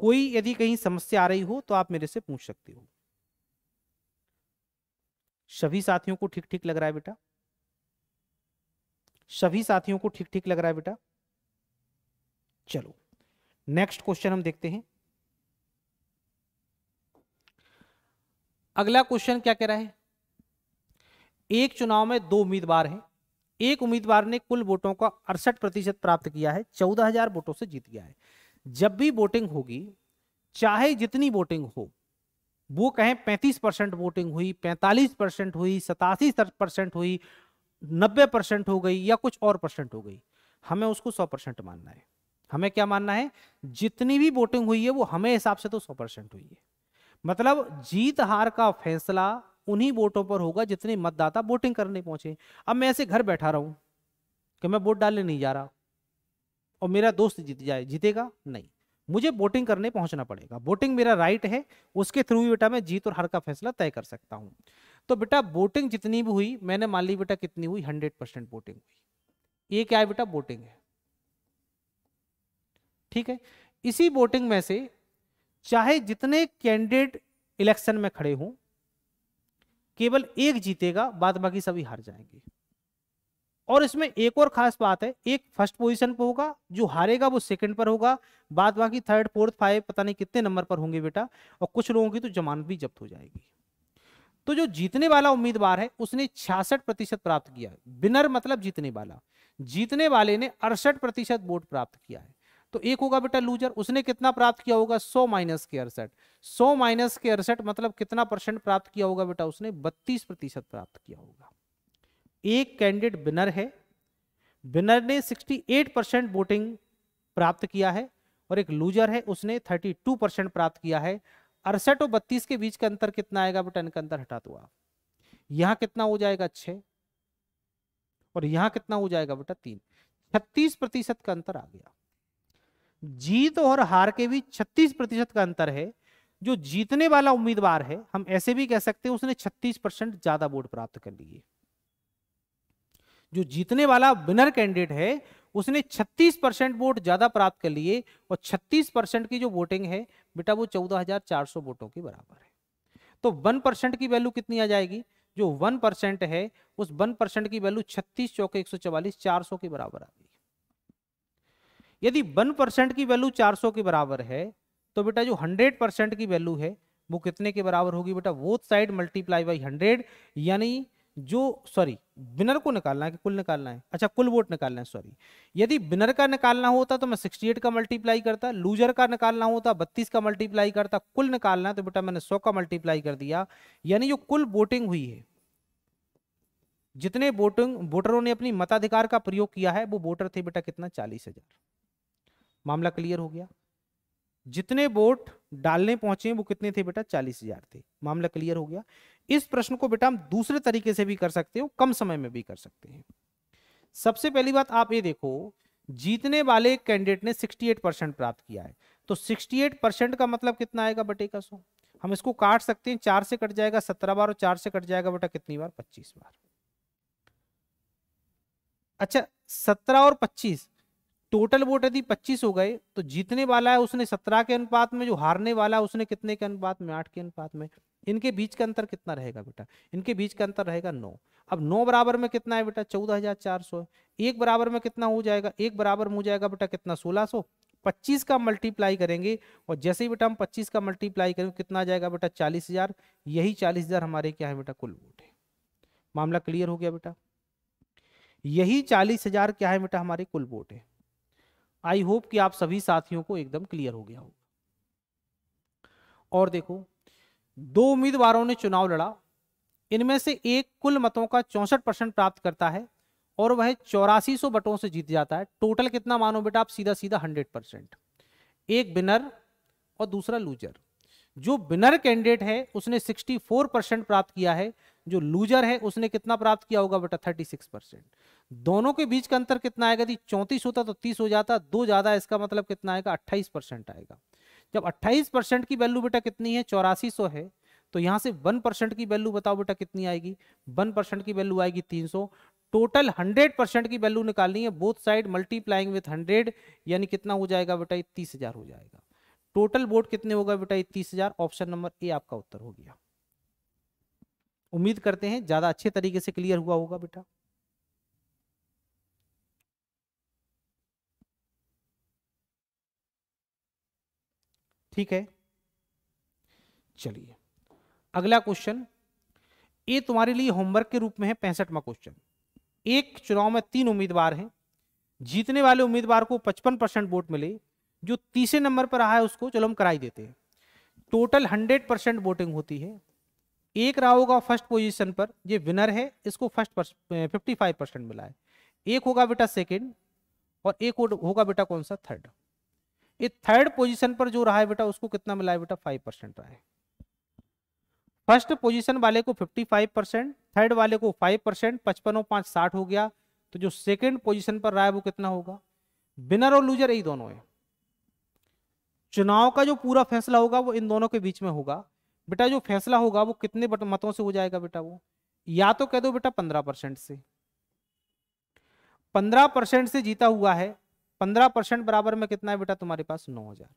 कोई यदि कहीं समस्या आ रही हो तो आप मेरे से पूछ सकते हो। सभी साथियों को ठीक ठीक लग रहा है बेटा? सभी साथियों को ठीक ठीक लग रहा है बेटा? चलो। नेक्स्ट क्वेश्चन हम देखते हैं। अगला क्वेश्चन क्या कह रहा है? एक चुनाव में दो उम्मीदवार हैं। एक उम्मीदवार ने कुल वोटों का अड़सठ प्रतिशत प्राप्त किया है, चौदह हज़ार वोटों से जीत गया है। जब भी वोटिंग होगी, चाहे जितनी वोटिंग हो, वो कहें पैंतीस परसेंट वोटिंग हुई, पैंतालीस परसेंट हुई, सतासी परसेंट हुई, नब्बे परसेंट हो गई या कुछ और परसेंट हो गई, हमें उसको सौ परसेंट मानना है। हमें क्या मानना है? जितनी भी वोटिंग हुई है, वो हमें हिसाब से तो सौ परसेंट हुई है। मतलब जीत हार का फैसला उन्हीं वोटों पर होगा जितने मतदाता वोटिंग करने पहुँचे। अब मैं ऐसे घर बैठा रहा हूँ कि मैं वोट डालने नहीं जा रहा। और मेरा दोस्त जीत जाए, जीतेगा? नहीं। मुझे वोटिंग करने पहुँचना पड़ेगा। वोटिंग मेरा राइट है, उसके थ्रू ही बेटा मैं जीत और हार का फैसला तय कर सकता हूँ। तो बेटा वोटिंग जितनी भी हुई, मैंने मान ली बेटा कितनी हुई? हंड्रेड परसेंट वोटिंग हुई। ये क्या है बेटा? वोटिंग है। ठीक है? इसी वोटिंग में से चाहे जितने कैंडिडेट इलेक्शन में खड़े हों, केवल एक जीतेगा, बाद बाकी सभी हार जाएँगे। और इसमें एक और खास बात है, एक फ़र्स्ट पोजीशन पर होगा, जो हारेगा वो सेकंड पर होगा, बाद बाकी थर्ड फोर्थ फाइव पता नहीं कितने नंबर पर होंगे बेटा, और कुछ लोगों की तो जमानत भी जब्त हो जाएगी। तो जो जीतने वाला उम्मीदवार है, उसने छियासठ प्रतिशत प्राप्त किया विनर मतलब जीतने वाला। जीतने वाले ने अड़सठ प्रतिशत वोट प्राप्त किया है। तो एक होगा बेटा लूजर, उसने कितना प्राप्त किया होगा? सौ माइनस के अड़सठ सौ माइनस के अड़सठ मतलब कितना परसेंट प्राप्त किया होगा बेटा उसने? बत्तीस प्रतिशत प्राप्त किया होगा। एक कैंडिडेट विनर है। विनर ने 68 परसेंट वोटिंग प्राप्त किया है और एक लूजर है, उसने 32 परसेंट प्राप्त किया है। अड़सठ और बत्तीस के बीच का अंतर कितना आएगा बेटा? इनका अंतर हटा दो यहाँ कितना हो जाएगा? छह। और यहाँ कितना हो जाएगा बेटा? तीन। छत्तीस प्रतिशत का अंतर आ गया। जीत और हार के बीच छत्तीस प्रतिशत का अंतर है। जो जीतने वाला उम्मीदवार है हम ऐसे भी कह सकते हैं उसने छत्तीस परसेंट ज़्यादा वोट प्राप्त कर लिए। जो जीतने वाला विनर कैंडिडेट है उसने 36 परसेंट वोट ज़्यादा प्राप्त कर लिए और 36 परसेंट की जो वोटिंग है बेटा वो 14,400 वोटों के बराबर है। तो वन परसेंट की वैल्यू कितनी आ जाएगी? जो वन परसेंट है उस वन परसेंट की वैल्यू छत्तीस चौके एक सौ चवालीस चार सौ के बराबर आ गई। यदि वन परसेंट की वैल्यू चार सौ के बराबर है तो बेटा जो हंड्रेड परसेंट की वैल्यू है, वो कितने के बराबर होगी बेटा? वो साइड मल्टीप्लाई बाई हंड्रेड, यानी जो, सॉरी, विनर को निकालना है कि कुल निकालना है? अच्छा कुल वोट निकालना है, सॉरी। यदि विनर का निकालना होता तो मैं 68 का मल्टीप्लाई करता, लूजर का निकालना होता 32 का मल्टीप्लाई करता, कुल निकालना है तो बेटा मैंने 100 का मल्टीप्लाई कर दिया। यानी जो कुल वोटिंग हुई है, जितने वोटिंग, वोटरों ने अपनी मताधिकार का प्रयोग किया है, वो वोटर थे बेटा कितना? चालीस हज़ार। मामला क्लियर हो गया। जितने वोट डालने पहुँचे वो कितने थे बेटा? चालीस हज़ार थे। मामला क्लियर हो गया। इस प्रश्न को बेटा हम दूसरे तरीके से भी कर सकते हो, कम समय में भी कर सकते हैं। सबसे पहली बात, आप ये देखो, जीतने वाले कैंडिडेट ने 68 परसेंट प्राप्त किया है। तो 68 परसेंट का मतलब कितना आएगा बटे का सो? हम इसको काट सकते हैं, चार से कट जाएगा, सत्रह बार और चार से कट जाएगा बेटा कितनी बार? पच्चीस बार। अच्छा सत्रह और पच्चीस टोटल वोट यदि 25 हो गए तो जीतने वाला है उसने 17 के अनुपात में, जो हारने वाला है उसने कितने के अनुपात में, आठ के अनुपात में। इनके बीच का अंतर कितना रहेगा बेटा? इनके बीच का अंतर रहेगा नौ। अब नौ बराबर में कितना है बेटा? चौदह हज़ार चार सौ। एक बराबर में कितना हो जाएगा? एक बराबर में हो जाएगा बेटा कितना? सोलह सौ। पच्चीस का मल्टीप्लाई करेंगे, और जैसे ही बेटा हम पच्चीस का मल्टीप्लाई करेंगे, कितना आ जाएगा बेटा? चालीस हज़ार। यही चालीस हज़ार हमारे क्या है बेटा? कुल वोट है। मामला क्लियर हो गया बेटा? यही चालीस हज़ार क्या है बेटा? हमारे कुल वोट है। आई होप कि आप सभी साथियों को एकदम क्लियर हो गया होगा। और देखो, दो उम्मीदवारों ने चुनाव लड़ा। इनमें से एक कुल मतों का चौसठ परसेंट प्राप्त करता है और वह चौरासी सौ वटों से जीत जाता है। टोटल कितना मानो बेटा? आप सीधा सीधा हंड्रेड परसेंट। एक विनर और दूसरा लूजर जो विनर कैंडिडेट है, उसने 64 परसेंट प्राप्त किया है। जो लूजर है, उसने कितना प्राप्त किया होगा बेटा? 36 परसेंट। दोनों के बीच का अंतर कितना आएगा? यदि चौंतीस होता तो तीस हो जाता, दो ज़्यादा, इसका मतलब कितना आएगा? अट्ठाईस परसेंट आएगा। जब 28 परसेंट की वैल्यू बेटा कितनी है? चौरासी सौ है। तो यहाँ से वन परसेंट की वैल्यू बताओ बेटा कितनी आएगी? वन परसेंट की वैल्यू आएगी 300 टोटल 100 परसेंट की वैल्यू निकालनी है, बोथ साइड मल्टीप्लाइंग विथ 100 यानी कितना हो जाएगा बेटा? ये तीस हज़ार हो जाएगा। टोटल वोट कितने होगा बेटा? ये तीस हज़ार। ऑप्शन नंबर ए आपका उत्तर हो गया। उम्मीद करते हैं ज़्यादा अच्छे तरीके से क्लियर हुआ होगा बेटा। ठीक है? चलिए, अगला क्वेश्चन ये तुम्हारे लिए होमवर्क के रूप में है पैंसठवा क्वेश्चन एक चुनाव में तीन उम्मीदवार हैं, जीतने वाले उम्मीदवार को 55 परसेंट वोट मिले, जो तीसरे नंबर पर रहा है उसको चलो हम कराई देते हैं. टोटल 100 परसेंट वोटिंग होती है. एक रहा होगा फ़र्स्ट पोजीशन पर, ये विनर है, इसको फ़र्स्ट फिफ्टी फाइव परसेंट मिला है. एक होगा बेटा सेकेंड और एक होगा बेटा कौन सा? थर्ड ये थर्ड पोजीशन पर जो रहा है बेटा, उसको कितना मिला है बेटा? फाइव परसेंट रहा है। फ़र्स्ट पोजीशन वाले को फिफ्टी फाइव परसेंट थर्ड वाले को फाइव परसेंट पचपन पाँच साठ हो गया। तो जो सेकेंड पोजीशन पर रहा है वो कितना होगा? विनर और लूजर यही दोनों है। चुनाव का जो पूरा फैसला होगा वो इन दोनों के बीच में होगा। बेटा, जो फैसला होगा वो कितने मतों से हो जाएगा बेटा वो? या तो कह दो बेटा पंद्रह से। पंद्रह से जीता हुआ है पंद्रह परसेंट बराबर में कितना है बेटा तुम्हारे पास? नौ हज़ार।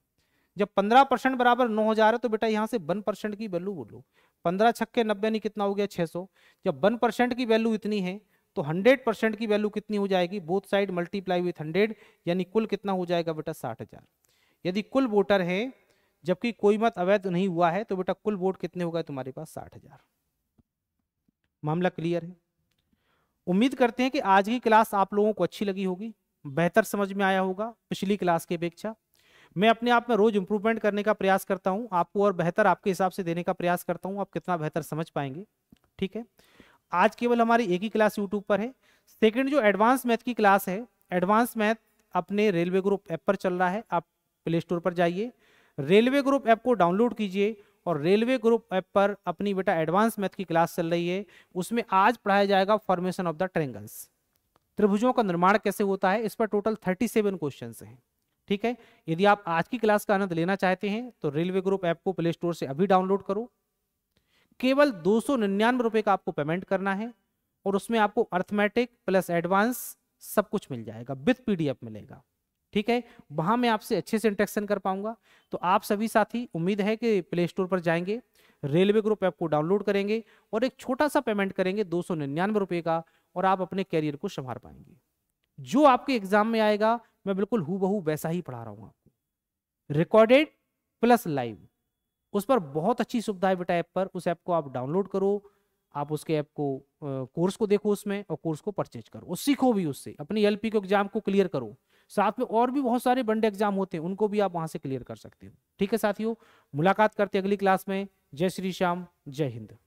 जब पंद्रह परसेंट बराबर नौ हज़ार है तो बेटा यहाँ से वन परसेंट की वैल्यू बोलो। पंद्रह छक्के नब्बे नहीं, कितना हो गया? छह सौ। जब वन परसेंट की वैल्यू इतनी है तो हंड्रेड परसेंट की वैल्यू कितनी हो जाएगी? Both side multiply with hundred यानी कुल कितना हो जाएगा बेटा? साठ यदि कुल वोटर है, जबकि कोई मत अवैध नहीं हुआ है तो बेटा कुल वोट कितने होगा तुम्हारे पास? साठ मामला क्लियर है। उम्मीद करते हैं कि आज की क्लास आप लोगों को अच्छी लगी होगी। बेहतर समझ में आया होगा पिछली क्लास की अपेक्षा। मैं अपने आप में रोज इंप्रूवमेंट करने का प्रयास करता हूँ, आपको और बेहतर आपके हिसाब से देने का प्रयास करता हूँ, आप कितना बेहतर समझ पाएँगे, ठीक है? आज केवल हमारी एक ही क्लास यूट्यूब पर है। सेकेंड जो एडवांस मैथ की क्लास है एडवांस मैथ अपने रेलवे ग्रुप ऐप पर चल रहा है, आप प्ले स्टोर पर जाइए। रेलवे ग्रुप ऐप को डाउनलोड कीजिए और रेलवे ग्रुप ऐप पर अपनी बेटा एडवांस मैथ की क्लास चल रही है, उसमें आज पढ़ाया जाएगा फॉर्मेशन ऑफ़ द ट्रेंगल्स त्रिभुजों का निर्माण कैसे होता है? इस पर टोटल थर्टी सेवन क्वेश्चन हैं। ठीक है? यदि आप आज की क्लास का आनंद लेना चाहते हैं तो रेलवे ग्रुप ऐप को प्ले स्टोर से अभी डाउनलोड करो। केवल दो सौ निन्यानवे रुपए का आपको पेमेंट करना है और उसमें आपको अर्थमेटिक प्लस एडवांस सब कुछ मिल जाएगा विथ पीडीएफ मिलेगा। ठीक है? वहाँ मैं आपसे अच्छे से इंट्रेक्शन कर पाऊँगा। तो आप सभी साथी, उम्मीद है कि प्ले स्टोर पर जाएँगे रेलवे ग्रुप ऐप को डाउनलोड करेंगे और एक छोटा सा पेमेंट करेंगे दो सौ निन्यानवे रुपए का और आप अपने कैरियर को संभाल पाएँगे। जो आपके एग्ज़ाम में आएगा, मैं बिल्कुल हु बहू वैसा ही पढ़ा रहा हूँ आपको। रिकॉर्डेड प्लस लाइव उस पर बहुत अच्छी सुविधा है बेटा ऐप पर, उस ऐप को आप डाउनलोड करो, आप उसके ऐप को कोर्स को देखो उसमें और कोर्स को परचेज करो। और सीखो भी उससे। अपनी एलपी के एग्ज़ाम को क्लियर करो। साथ में और भी बहुत सारे बंडे एग्ज़ाम होते हैं, उनको भी आप वहाँ से क्लियर कर सकते हो। ठीक है साथियों, मुलाकात करते हैं अगली क्लास में। जय श्री श्याम, जय हिंद।